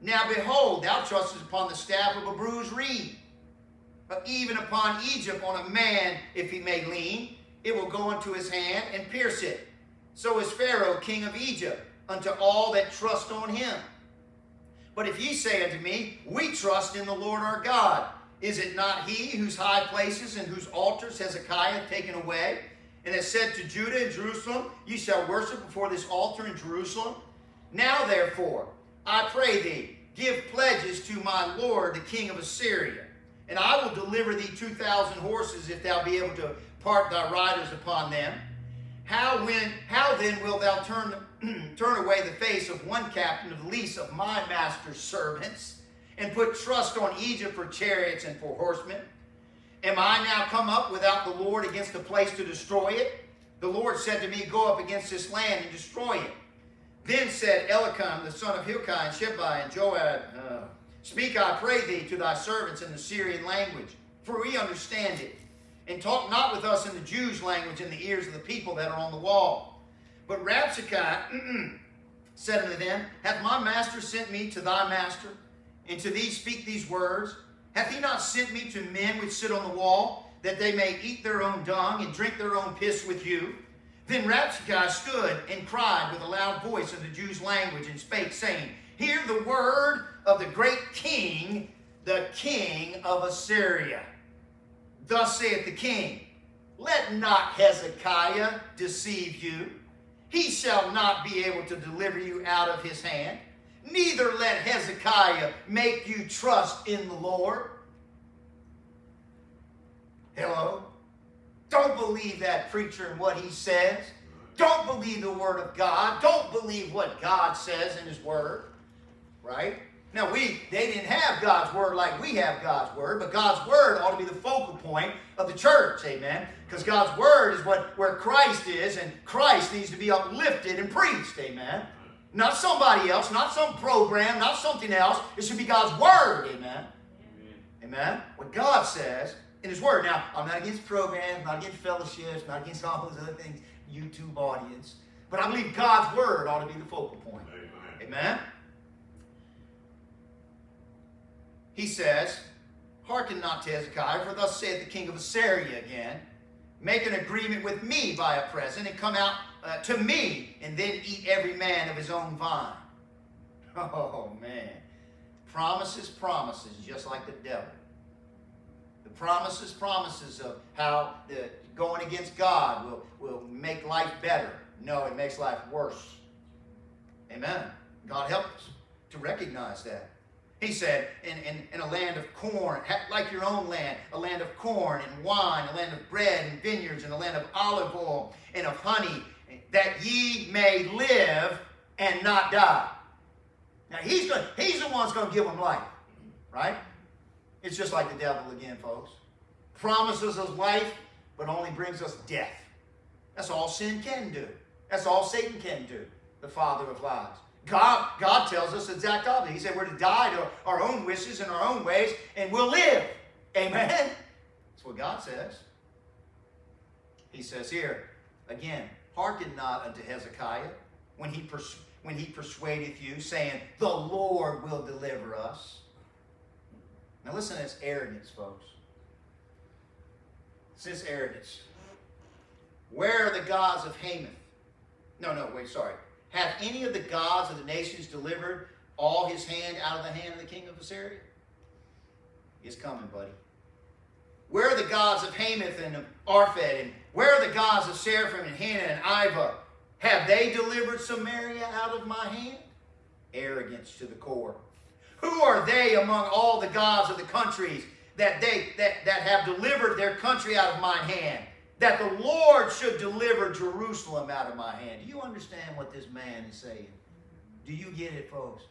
Now behold, thou trustest upon the staff of a bruised reed, but even upon Egypt, on a man, if he may lean, it will go into his hand and pierce it. So is Pharaoh, king of Egypt, unto all that trust on him. But if ye say unto me, We trust in the Lord our God, is it not he whose high places and whose altars Hezekiah taken away? And has said to Judah and Jerusalem, Ye shall worship before this altar in Jerusalem? Now therefore, I pray thee, give pledges to my lord the king of Assyria, and I will deliver thee two thousand horses if thou be able to part thy riders upon them. How when how then wilt thou turn *clears throat* turn away the face of one captain of the least of my master's servants? and put trust on Egypt for chariots and for horsemen? Am I now come up without the Lord against a place to destroy it? The Lord said to me, Go up against this land and destroy it. Then said Eliakim, the son of Hilkiah, and Shebbai, and Joab, uh, Speak, I pray thee, to thy servants in the Syrian language, for we understand it. And talk not with us in the Jews' language in the ears of the people that are on the wall. But Rabshakeh said unto them, Hath my master sent me to thy master? and to thee speak these words? Hath he not sent me to men which sit on the wall, that they may eat their own dung and drink their own piss with you? Then Rabshakeh stood and cried with a loud voice in the Jews' language and spake, saying, Hear the word of the great king, the king of Assyria. Thus saith the king, Let not Hezekiah deceive you. he shall not be able to deliver you out of his hand. Neither let Hezekiah make you trust in the Lord. Hello? Don't believe that preacher and what he says. Don't believe the word of God. Don't believe what God says in his word. Right? Now we they didn't have God's word like we have God's word, but God's word ought to be the focal point of the church, amen. Because God's word is what where Christ is, and Christ needs to be uplifted and preached, amen. Not somebody else, not some program, not something else. It should be God's word, amen. Amen. What God says in His Word. Now, I'm not against programs, not against fellowships, not against all those other things, YouTube audience. But I believe God's Word ought to be the focal point. Amen. He says, Hearken not to Hezekiah, for thus saith the king of Assyria again, Make an agreement with me by a present, and come out uh, to me, and then eat every man of his own vine. *laughs* Oh, man. Promises, promises, just like the devil. The promises, promises of how the going against God will, will make life better. No, it makes life worse. Amen. God help us to recognize that. He said, in, in, in a land of corn, like your own land, a land of corn and wine, a land of bread and vineyards, and a land of olive oil and of honey, that ye may live and not die. Now he's going, he's the one that's going to give them life, right? It's just like the devil again, folks. Promises us life, but only brings us death. That's all sin can do. That's all Satan can do, the father of lies. God, God tells us exact opposite. He said we're to die to our own wishes and our own ways, and we'll live. Amen. That's what God says. He says here, again, hearken not unto Hezekiah when he, pers- when he persuadeth you, saying, The Lord will deliver us. Now listen to this arrogance, folks. It's this arrogance. Where are the gods of Hamath? No, no, wait, sorry. Have any of the gods of the nations delivered all his hand out of the hand of the king of Assyria? He's coming, buddy. Where are the gods of Hamath and of Arpad? And where are the gods of Seraphim and Hannah and Ivah? Have they delivered Samaria out of my hand? Arrogance to the core. Who are they among all the gods of the countries that they that, that have delivered their country out of my hand? That the Lord should deliver Jerusalem out of my hand. Do you understand what this man is saying? Do you get it, folks?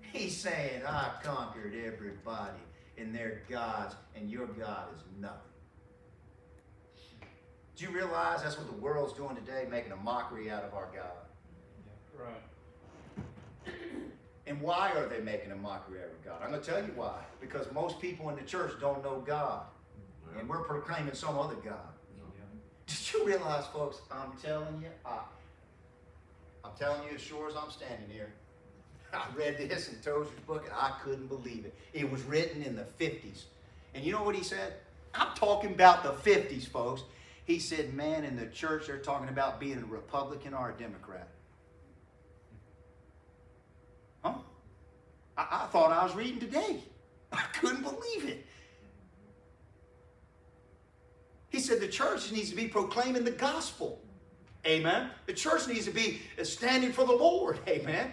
He's saying, I've conquered everybody and their gods, and your God is nothing. Do you realize that's what the world's doing today, making a mockery out of our God? Right. And why are they making a mockery out of God? I'm going to tell you why. Because most people in the church don't know God. And we're proclaiming some other God. Did you realize, folks, I'm telling you, I, I'm telling you as sure as I'm standing here, *laughs* I read this in Tozer's book and I couldn't believe it. It was written in the 50s. And you know what he said? I'm talking about the 50s, folks. He said, man, in the church they're talking about being a Republican or a Democrat. Huh? I, I thought I was reading today. *laughs* I couldn't believe it. He said the church needs to be proclaiming the gospel. Amen. The church needs to be standing for the Lord. Amen.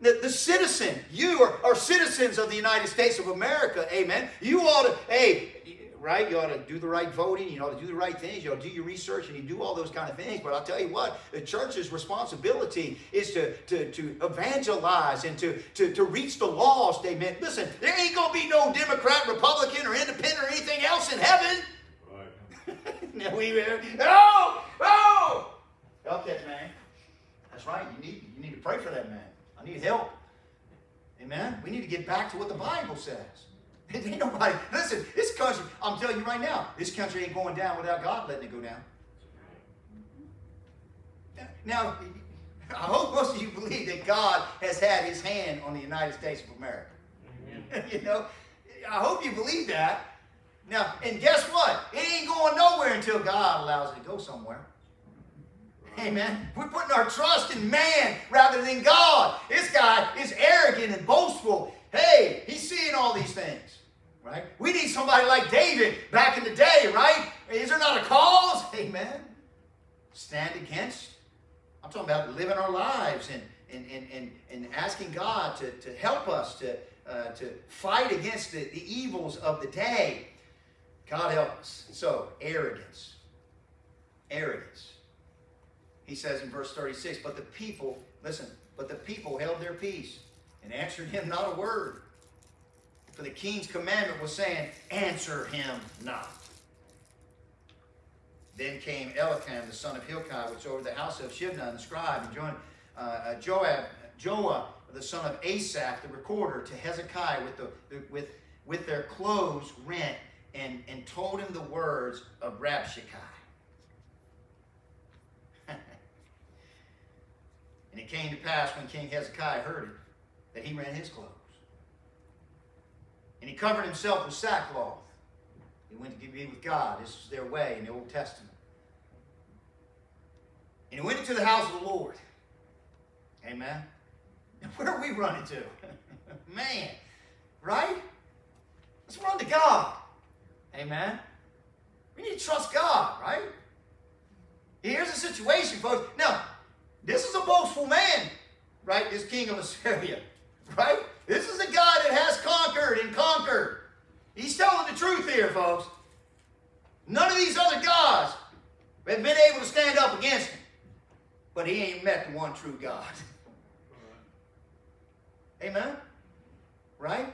The, the citizen, you are, are citizens of the United States of America. Amen. You ought to, hey, right? You ought to do the right voting. You ought to do the right things. You ought to do your research and you do all those kind of things. But I'll tell you what, the church's responsibility is to, to, to evangelize and to, to, to reach the lost. Amen. Listen, there ain't going to be no Democrat, Republican, or independent or anything else in heaven. *laughs* Now we, oh, oh, help that man. That's right. You need, you need to pray for that man. I need help. Amen. We need to get back to what the Bible says. It *laughs* ain't nobody. Listen, this country, I'm telling you right now, this country ain't going down without God letting it go down. Now, I hope most of you believe that God has had his hand on the United States of America. *laughs* you know, I hope you believe that. Now, and guess what? It ain't going nowhere until God allows it to go somewhere. Amen. We're putting our trust in man rather than God. This guy is arrogant and boastful. Hey, he's seeing all these things, right? We need somebody like David back in the day, right? Is there not a cause? Amen. Stand against I'm talking about living our lives and, and, and, and, and asking God to, to help us to, uh, to fight against the, the evils of the day. God help us. So, arrogance. Arrogance. He says in verse 36, but the people, listen, but the people held their peace and answered him not a word. For the king's commandment was saying, Answer him not. Then came Elikam, the son of Hilkiah, which over the house of Shibna, the scribe, and joined uh, uh, Joab, Joah, the son of Asaph, the recorder, to Hezekiah with, the, with, with their clothes rent, and, and told him the words of Rabshakeh. *laughs* and it came to pass when King Hezekiah heard it, that he rent his clothes. And he covered himself with sackcloth. He went to be with God. This was their way in the Old Testament. And he went into the house of the Lord. Amen. *laughs* Where are we running to? *laughs* Man, right? Let's run to God. Amen. We need to trust God, right? Here's the situation, folks. Now, this is a boastful man, right? This king of Assyria, *laughs* right? This is a guy that has conquered and conquered. He's telling the truth here, folks. None of these other gods have been able to stand up against him. But he ain't met the one true God. *laughs* Amen? Right?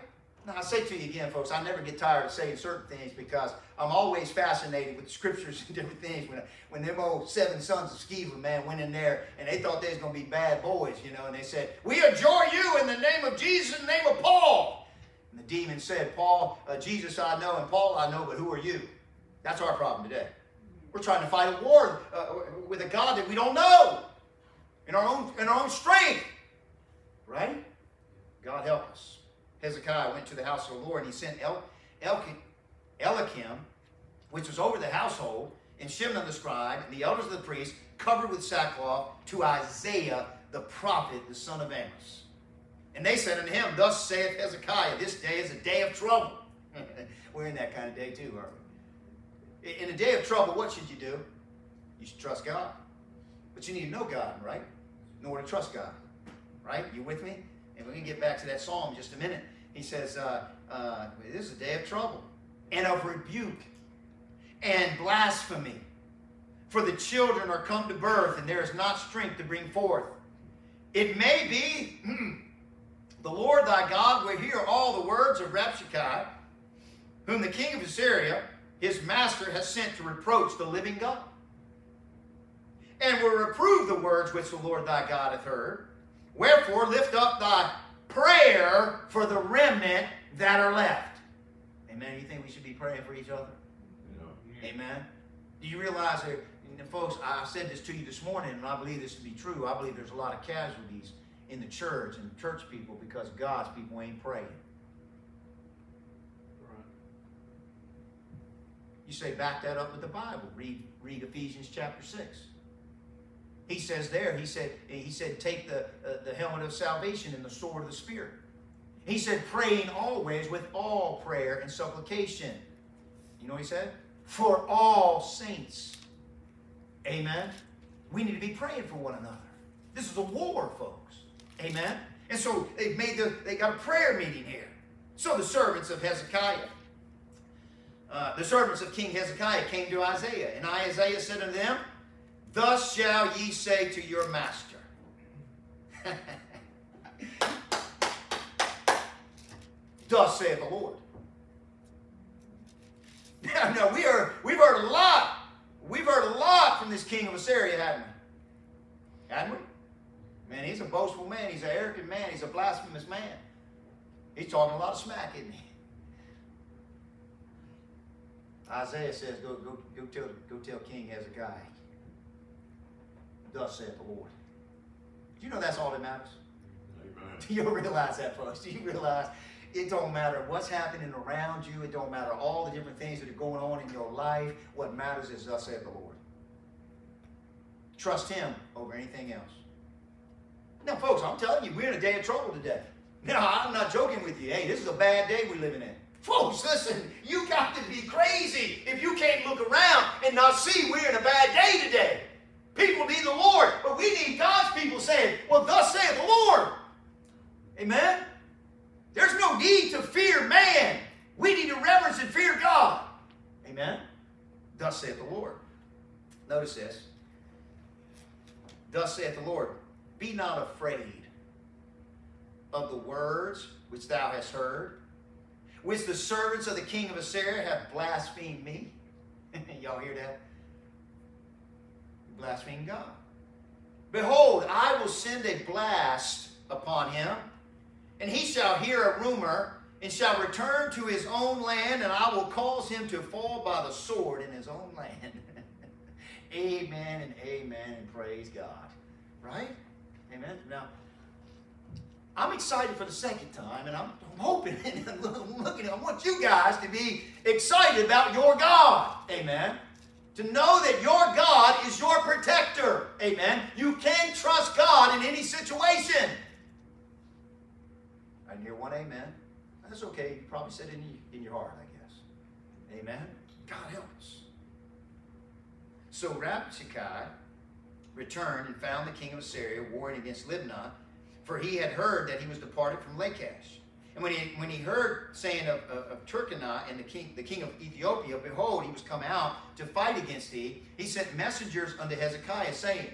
I say to you again, folks, I never get tired of saying certain things because I'm always fascinated with the scriptures *laughs* and different things. When, when them old seven sons of Sceva, man, went in there and they thought they was going to be bad boys, you know, and they said, We adjure you in the name of Jesus, in the name of Paul. And the demon said, Paul, uh, Jesus I know, and Paul I know, but who are you? That's our problem today. We're trying to fight a war uh, with a God that we don't know in our own, in our own strength. Right? God help us. Hezekiah went to the house of the Lord and he sent El, Elkim, Elikim, which was over the household, and Shimon the scribe, and the elders of the priests, covered with sackcloth, to Isaiah the prophet, the son of Amoz. And they said unto him, Thus saith Hezekiah, this day is a day of trouble. *laughs* We're in that kind of day too, aren't we? In a day of trouble, what should you do? You should trust God. But you need to know God, right? In order to trust God. Right? You with me? And going to get back to that psalm in just a minute. He says, uh, uh, This is a day of trouble and of rebuke and blasphemy. For the children are come to birth, and there is not strength to bring forth. It may be hmm, the Lord thy God will hear all the words of Rabshakeh, whom the king of Assyria, his master, has sent to reproach the living God. And will reprove the words which the Lord thy God hath heard. Wherefore lift up thy prayer for the remnant that are left. Amen. You think we should be praying for each other? Amen. Do you realize that, folks, I said this to you this morning, and I believe this to be true. I believe there's a lot of casualties in the church and church people because God's people ain't praying. You say, back that up with the Bible. Read, read Ephesians chapter 6. He says there, he said, he said, take the, uh, the helmet of salvation and the sword of the Spirit. He said, praying always with all prayer and supplication. You know what he said? For all saints. Amen. We need to be praying for one another. This is a war, folks. Amen. And so they've made the they got a prayer meeting here. So the servants of Hezekiah, uh, the servants of King Hezekiah came to Isaiah, and Isaiah said unto them, Thus shall ye say to your master. *laughs* Thus saith the Lord. *laughs* Now, now we are we've heard a lot. We've heard a lot from this king of Assyria, haven't we? Haven't we? Man, he's a boastful man. He's an arrogant man. He's a blasphemous man. He's talking a lot of smack, isn't he? *laughs* Isaiah says, go, go, go, tell, go tell King Hezekiah, thus saith the Lord. Do you know that's all that matters? Amen. Do *laughs* you realize that, folks? Do *laughs* you realize it don't matter what's happening around you. It don't matter all the different things that are going on in your life. What matters is thus saith the Lord. Trust him over anything else. Now, folks, I'm telling you, we're in a day of trouble today. Now, I'm not joking with you. Hey, this is a bad day we're living in. Folks, listen, you got to be crazy if you can't look around and not see we're in a bad day today. People need the Lord, but we need God's people saying, Well, thus saith the Lord. Amen? There's no need to fear man. We need to reverence and fear God. Amen? Thus saith the Lord. Notice this. Thus saith the Lord, Be not afraid of the words which thou hast heard, which the servants of the king of Assyria have blasphemed me. *laughs* Y'all hear that? Blaspheme God. Behold, I will send a blast upon him, and he shall hear a rumor, and shall return to his own land, and I will cause him to fall by the sword in his own land. *laughs* amen and amen and praise God. Right? Amen. Now, I'm excited for the second time, and I'm, I'm hoping *laughs* and looking. I want you guys to be excited about your God. Amen. To know that your God is your protector. Amen. You can trust God in any situation. I hear one amen. That's okay. You probably said it in, in your heart, I guess. Amen. God help us. So Rabshakeh returned and found the king of Assyria warring against Libnah for he had heard that he was departed from Lachish. And when he, when he heard saying of, of, of Tirhakah and the king, the king of Ethiopia, behold, he was come out to fight against thee, he sent messengers unto Hezekiah, saying,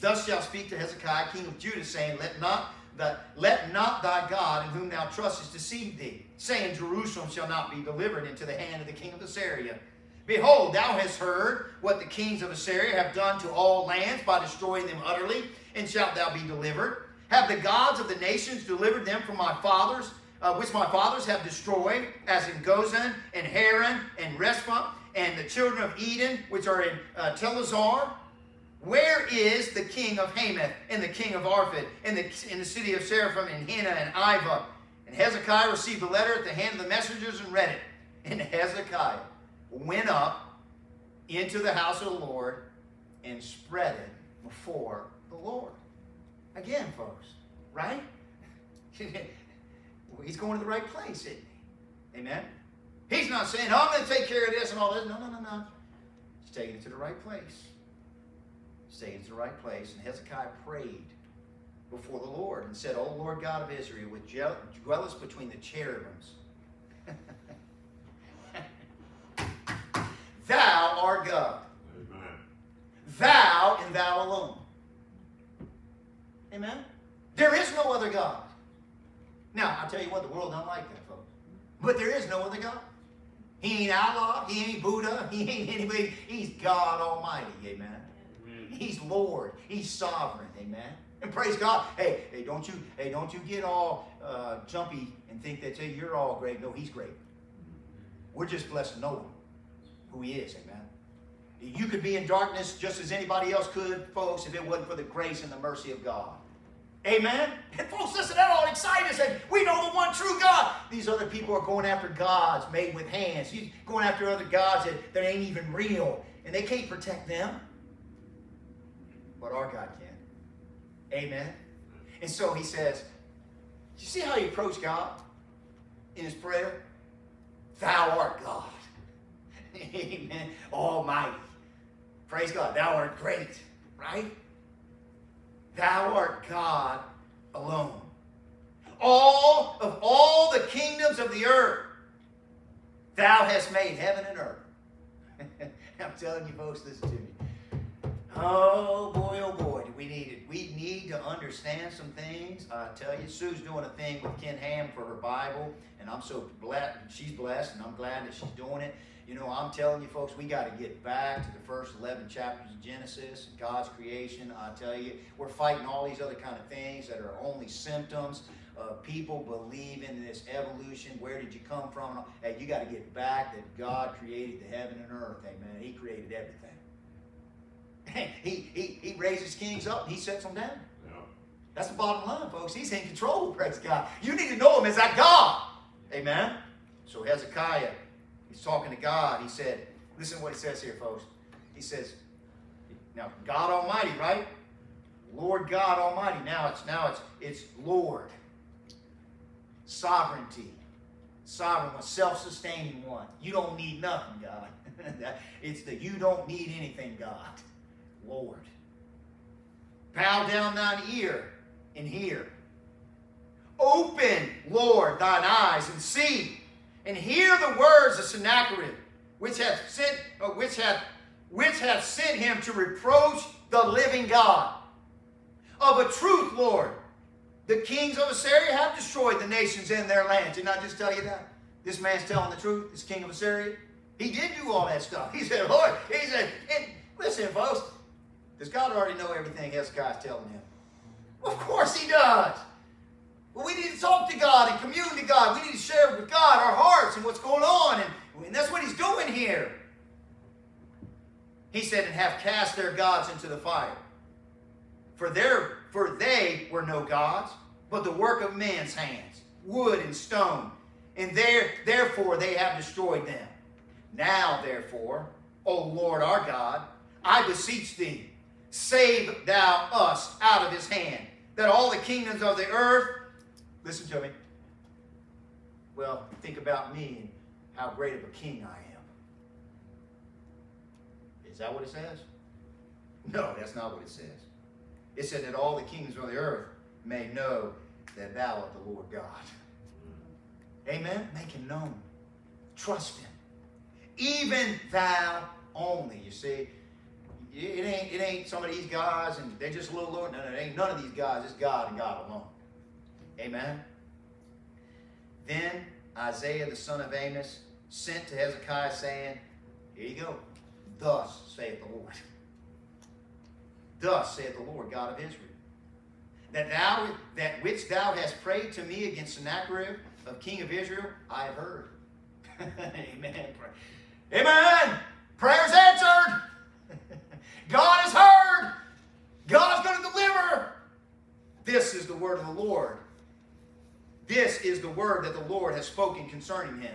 Thus shall speak to Hezekiah, king of Judah, saying, Let not the, let not thy God in whom thou trustest deceive thee, saying, Jerusalem shall not be delivered into the hand of the king of Assyria. Behold, thou hast heard what the kings of Assyria have done to all lands by destroying them utterly, and shalt thou be delivered? Have the gods of the nations delivered them from my fathers, uh, which my fathers have destroyed, as in Gozan and Haran and Rezpha, and the children of Eden, which are in uh, Thelasar? Where is the king of Hamath and the king of Arpad in the, in the city of Seraphim and Hena and Ivah? And Hezekiah received the letter at the hand of the messengers and read it. And Hezekiah went up into the house of the Lord and spread it before the Lord. Again, folks, right? *laughs* He's going to the right place, isn't he? Amen? He's not saying, oh, I'm going to take care of this and all this. No, no, no, no. He's taking it to the right place. He's taking it to the right place. And Hezekiah prayed before the Lord and said, O Lord God of Israel, which dwellest between the cherubims, *laughs* thou art God. Amen. Thou and thou alone. Amen? There is no other God. Now, I'll tell you what, the world don't like that, folks. But there is no other God. He ain't Allah, he ain't Buddha, he ain't anybody. He's God Almighty, amen. Amen. He's Lord, he's sovereign, amen. And praise God. Hey, hey, don't you, hey, don't you get all uh, jumpy and think that hey, you're all great. No, he's great. We're just blessed to know him, who he is, amen. You could be in darkness just as anybody else could, folks, if it wasn't for the grace and the mercy of God. Amen? And folks, listen, that all excited us. And we know the one true God. These other people are going after gods made with hands. He's going after other gods that, that ain't even real. And they can't protect them. But our God can. Amen? And so he says, you see how he approached God in his prayer? Thou art God. *laughs* Amen. Almighty. Praise God. Thou art great, right? Thou art God alone. All of all the kingdoms of the earth, thou hast made heaven and earth. *laughs* I'm telling you, folks, listen to me. Oh boy, oh boy, do we need it. We need to understand some things. I tell you, Sue's doing a thing with Ken Ham for her Bible, and I'm so blessed. she's blessed, and I'm glad that she's doing it. You know, I'm telling you, folks, we got to get back to the first 11 chapters of Genesis, God's creation. I tell you, we're fighting all these other kind of things that are only symptoms of people believing in this evolution. Where did you come from? Hey, you got to get back that God created the heaven and earth. Amen. He created everything. he, he, he raises kings up, he sets them down. Yeah. That's the bottom line, folks. He's in control, praise God. You need to know him as that God. Amen. So Hezekiah He's talking to God. He said, listen to what he says here, folks. He says, now God Almighty, right? Lord God Almighty. Now it's now it's it's Lord. Sovereignty. Sovereign one, self-sustaining one. You don't need nothing, God. *laughs* it's the you don't need anything, God. Lord. Bow down thine ear and hear. Open, Lord, thine eyes and see, and hear the words of Sennacherib, which hath sent, uh, which hath, which hath sent him to reproach the living God. Of a truth, Lord, the kings of Assyria have destroyed the nations in their land. Did not just tell you that? This man's telling the truth. This king of Assyria. He did do all that stuff. *laughs* He said, Lord, he said, and listen, folks, does God already know everything Hezekiah's telling him? Of course he does. But we need to talk to God and commune to God. We need to share with God our hearts and what's going on. And, and that's what he's doing here. He said, and have cast their gods into the fire. For their for they were no gods, but the work of men's hands, wood and stone. And there, therefore they have destroyed them. Now, therefore, O Lord our God, I beseech thee, save thou us out of his hand, that all the kingdoms of the earth, listen to me, well, think about me and how great of a king I am. Is that what it says? No, that's not what it says. It said that all the kings of the earth may know that thou art the Lord God. Hmm. Amen? Make him known. Trust him. Even thou only. You see, it ain't, it ain't some of these guys and they're just a little Lord. No, no, it ain't none of these guys. It's God and God alone. Amen? Then Isaiah the son of Amoz sent to Hezekiah saying, Here you go. Thus saith the Lord. Thus saith the Lord God of Israel. That thou that which thou hast prayed to me against Sennacherib of king of Israel, I have heard. *laughs* Amen. Amen. Prayers answered. *laughs* God has heard. God's going to deliver. This is the word of the Lord. This is the word that the Lord has spoken concerning him.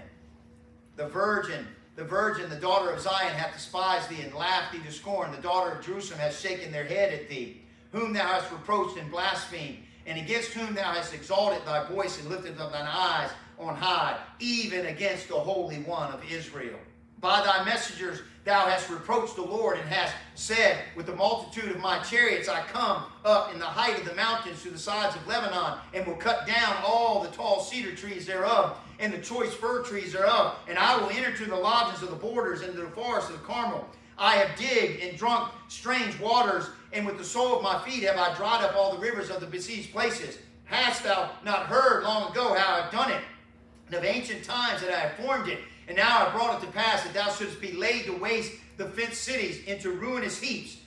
The virgin, the virgin, the daughter of Zion, hath despised thee and laughed thee to scorn. The daughter of Jerusalem hath shaken their head at thee, whom thou hast reproached and blasphemed, and against whom thou hast exalted thy voice and lifted up thine eyes on high, even against the Holy One of Israel. By thy messengers thou hast reproached the Lord and hast said, With the multitude of my chariots I come up in the height of the mountains to the sides of Lebanon, and will cut down all the tall cedar trees thereof, and the choice fir trees thereof, and I will enter to the lodges of the borders and to the forests of Carmel. I have digged and drunk strange waters, and with the sole of my feet have I dried up all the rivers of the besieged places. Hast thou not heard long ago how I have done it, and of ancient times that I have formed it? And now I brought it to pass that thou shouldst be laid to waste the fenced cities into ruinous heaps.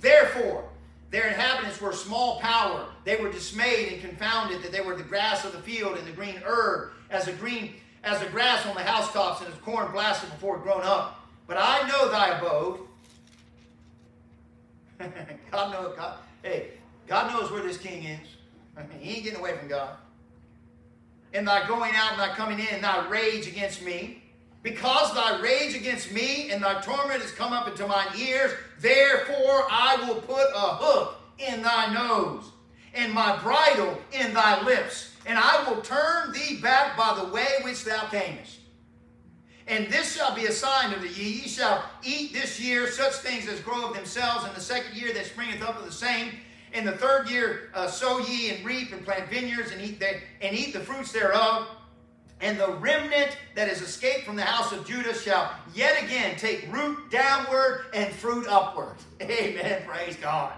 Therefore, their inhabitants were small power. They were dismayed and confounded that they were the grass of the field and the green herb, as a green as the grass on the housetops and as corn blasted before grown up. But I know thy abode. *laughs* God knows. God, hey, God knows where this king is. *laughs* he ain't getting away from God. And thy going out and thy coming in, and thy rage against me. Because thy rage against me and thy torment has come up into mine ears, therefore I will put a hook in thy nose, and my bridle in thy lips, and I will turn thee back by the way which thou camest. And this shall be a sign unto ye. Ye shall eat this year such things as grow of themselves, and the second year that springeth up of the same. In the third year uh, sow ye and reap and plant vineyards and eat, the, and eat the fruits thereof. And the remnant that is escaped from the house of Judah shall yet again take root downward and fruit upward. *laughs* Amen. Praise God.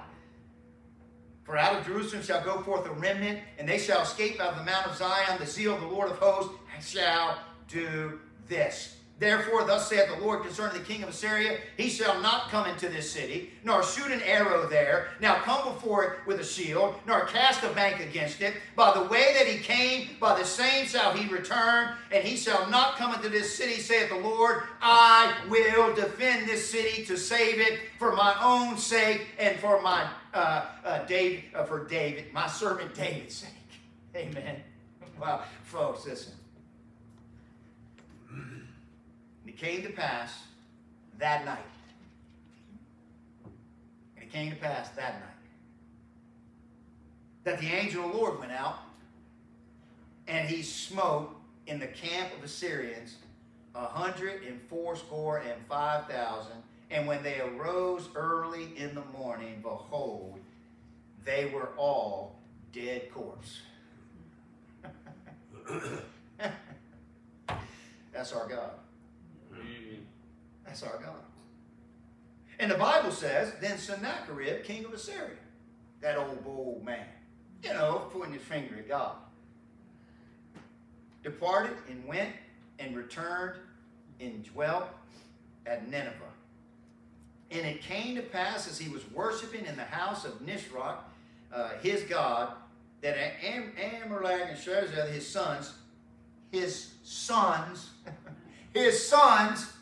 For out of Jerusalem shall go forth a remnant, and they shall escape out of the Mount of Zion. The zeal of the Lord of hosts shall do this. Therefore, thus saith the Lord concerning the king of Assyria, he shall not come into this city, nor shoot an arrow there, now come before it with a shield, nor cast a bank against it. By the way that he came, by the same shall he return, and he shall not come into this city, saith the Lord. I will defend this city to save it for my own sake and for my uh, uh, David, uh, for David, my servant David's sake. *laughs* Amen. Wow, folks, listen. And it came to pass that night. And it came to pass that night that the angel of the Lord went out and he smote in the camp of the Syrians a hundred and fourscore and five thousand. And when they arose early in the morning, behold, they were all dead corpse. *laughs* That's our God. That's our God. And the Bible says, then Sennacherib, king of Assyria, that old bold man, you know, pointing his finger at God, departed and went and returned and dwelt at Nineveh. And it came to pass as he was worshiping in the house of Nisroch, uh, his God, that Am- Amalek and Shazad, his sons, his sons, *laughs* his sons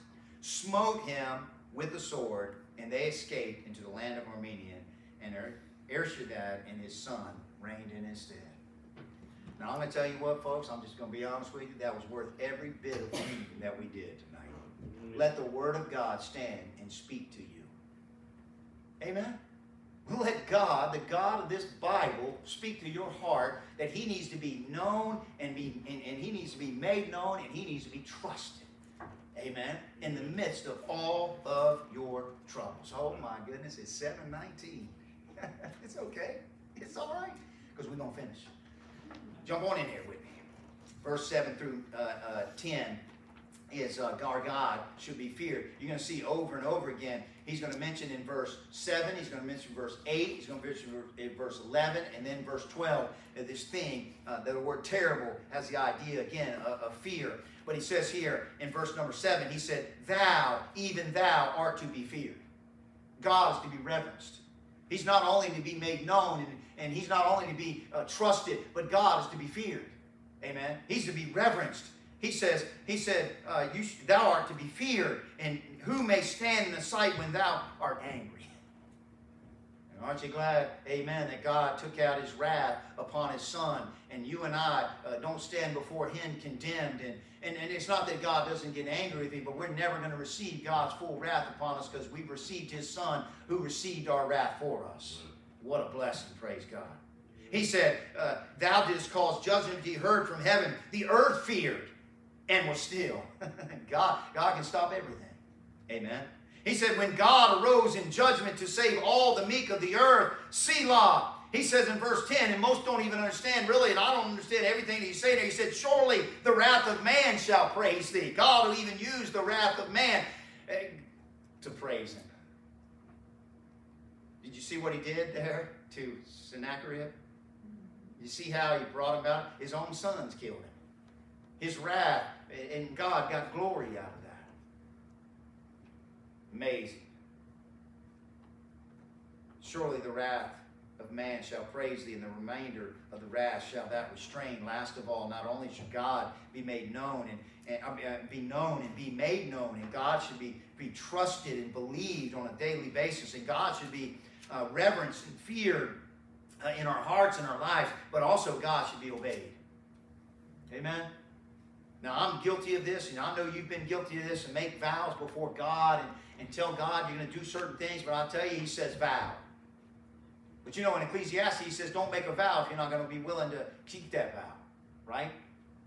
smote him with the sword, and they escaped into the land of Armenia, and Er- Ershadad and his son reigned in his stead. Now I'm going to tell you what, folks, I'm just going to be honest with you, that was worth every bit of reading that we did tonight. Let the Word of God stand and speak to you. Amen? Let God, the God of this Bible, speak to your heart that He needs to be known and, be, and, and He needs to be made known and He needs to be trusted. Amen. In the midst of all of your troubles. Oh my goodness, it's 719. *laughs* it's okay. It's all right. Because we're going to finish. Jump on in here with me. Verse 7 through uh, uh, 10 is uh, our God should be feared. You're going to see over and over again. He's going to mention in verse 7, he's going to mention verse 8, he's going to mention in verse 11, and then verse 12. Uh, this thing, uh, the word terrible, has the idea again of, of fear. But he says here in verse number 7, he said, Thou, even thou, art to be feared. God is to be reverenced. He's not only to be made known and, and he's not only to be uh, trusted, but God is to be feared. Amen. He's to be reverenced. He says, He said, uh, you, Thou art to be feared, and who may stand in the sight when thou art angry? *laughs* And aren't you glad, amen, that God took out his wrath upon his son, and you and I uh, don't stand before him condemned. And, and, and it's not that God doesn't get angry with you, but we're never going to receive God's full wrath upon us because we've received his son who received our wrath for us. What a blessing, praise God. He said, uh, Thou didst cause judgment to be heard from heaven. The earth feared and was still. *laughs* God, God can stop everything. Amen. He said, When God arose in judgment to save all the meek of the earth, Selah. He says in verse 10, and most don't even understand really, and I don't understand everything he's saying. He said, Surely the wrath of man shall praise thee. God will even use the wrath of man eh, to praise him. Did you see what he did there to Sennacherib? You see how he brought about his own sons killed him. His wrath, and God got glory out of that. Amazing. Surely the wrath of man shall praise thee, and the remainder of the wrath shall that restrain. Last of all, not only should God be made known and, and uh, be known and be made known, and God should be, be trusted and believed on a daily basis, and God should be uh, reverenced and feared uh, in our hearts and our lives, but also God should be obeyed. Amen. Now, I'm guilty of this, and I know you've been guilty of this, and make vows before God and, and tell God you're going to do certain things, but I'll tell you, He says vow. But you know, in Ecclesiastes, He says don't make a vow if you're not going to be willing to keep that vow, right?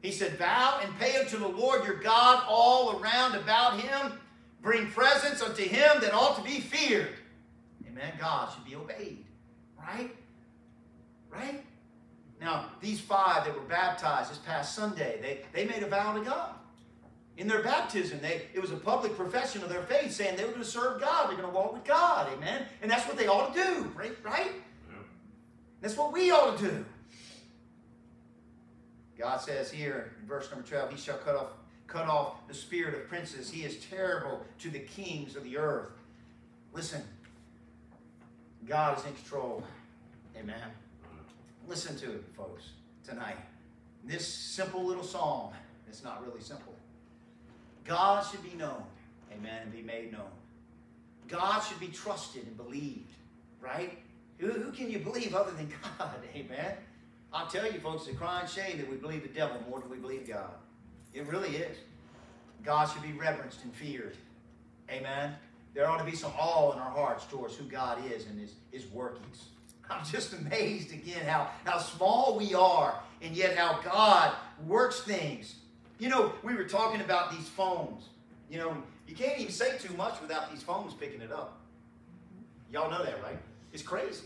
He said, Vow and pay unto the Lord your God all around about Him. Bring presents unto Him that ought to be feared. Amen. God should be obeyed, right? Right? Now, these five that were baptized this past Sunday, they, they made a vow to God. In their baptism, they, it was a public profession of their faith saying they were going to serve God. They're going to walk with God. Amen? And that's what they ought to do, right? right? That's what we ought to do. God says here in verse number 12, He shall cut off, cut off the spirit of princes. He is terrible to the kings of the earth. Listen, God is in control. Amen. Listen to it, folks, tonight. This simple little psalm, it's not really simple. God should be known, amen, and be made known. God should be trusted and believed, right? Who, who can you believe other than *laughs* God, amen? I'll tell you, folks, it's a crying shame that we believe the devil more than we believe God. It really is. God should be reverenced and feared, amen? There ought to be some awe in our hearts towards who God is and his, his workings. *laughs* I'm just amazed again how, how small we are and yet how God works things. You know, we were talking about these phones. You know, you can't even say too much without these phones picking it up. Y'all know that, right? It's crazy.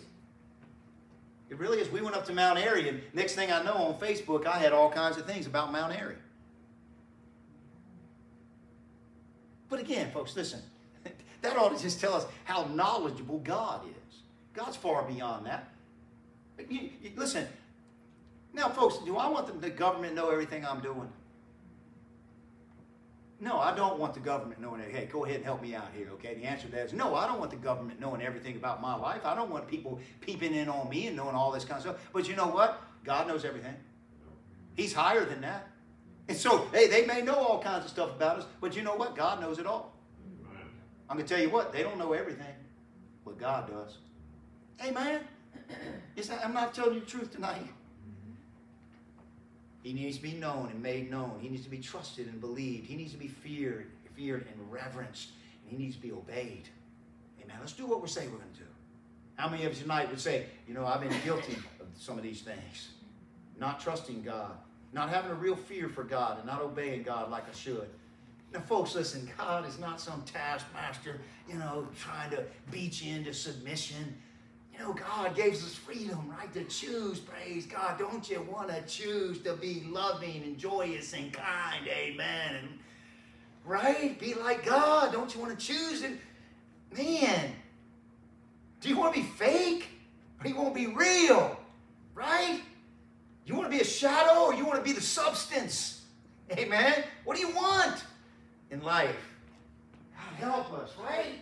It really is. We went up to Mount Airy, and next thing I know on Facebook, I had all kinds of things about Mount Airy. But again, folks, listen. *laughs* That ought to just tell us how knowledgeable God is. God's far beyond that. You, you, listen, now, folks, do I want the, the government to know everything I'm doing? No, I don't want the government knowing it. Hey, go ahead and help me out here, okay? The answer to that is no, I don't want the government knowing everything about my life. I don't want people peeping in on me and knowing all this kind of stuff. But you know what? God knows everything. He's higher than that. And so, hey, they may know all kinds of stuff about us, but you know what? God knows it all. I'm going to tell you what, they don't know everything, but God does. Amen. It's not, I'm not telling you the truth tonight. He needs to be known and made known. He needs to be trusted and believed. He needs to be feared, feared and reverenced. And he needs to be obeyed. Amen. Let's do what we say we're going to do. How many of us tonight would say, you know, I've been guilty of some of these things? Not trusting God, not having a real fear for God, and not obeying God like I should. Now, folks, listen, God is not some taskmaster, you know, trying to beat you into submission. Know, God gave us freedom, right, to choose. Praise God. Don't you want to choose to be loving and joyous and kind? Amen. And, right? Be like God. Don't you want to choose it? Man, do you want to be fake or do you want to be real? Right? You want to be a shadow or you want to be the substance? Amen. What do you want? in life. God help us, right?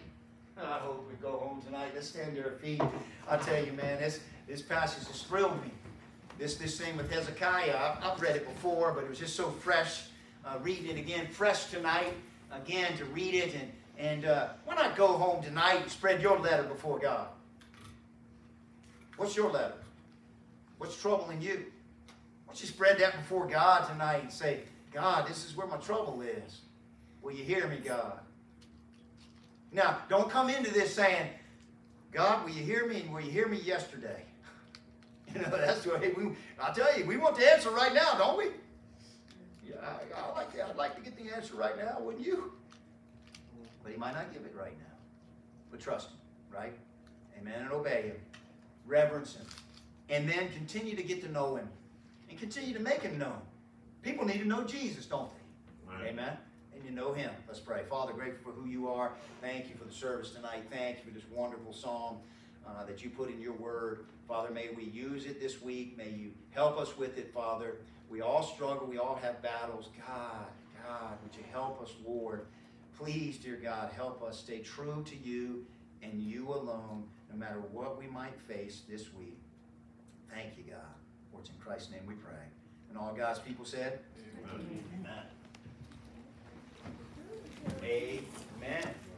I hope we go home tonight. Let's stand to our feet. I tell you, man, this this passage has thrilled me. This this thing with Hezekiah, I've, read it before, but it was just so fresh. Uh, reading it again, fresh tonight, again to read it, and and uh, why not go home tonight and spread your letter before God? What's your letter? What's troubling you? Why don't you spread that before God tonight and say, God, this is where my trouble is. Will you hear me, God? Now, don't come into this saying, God, will you hear me? And will you hear me yesterday? *laughs* You know, that's the way we, I'll tell you, we want the answer right now, don't we? Yeah, I, I like, I'd like to get the answer right now, wouldn't you? But he might not give it right now. But trust him, right? Amen, and obey him. Reverence him. And then continue to get to know him. And continue to make him known. People need to know Jesus, don't they? Right. Amen and you know him. Let's pray. Father, grateful for who you are. Thank you for the service tonight. Thank you for this wonderful song uh, that you put in your word. Father, may we use it this week. May you help us with it, Father. We all struggle. We all have battles. God, God, would you help us, Lord? Please, dear God, help us stay true to you and you alone, no matter what we might face this week. Thank you, God. For it's in Christ's name we pray. And all God's people said, Amen. Amen. Amen.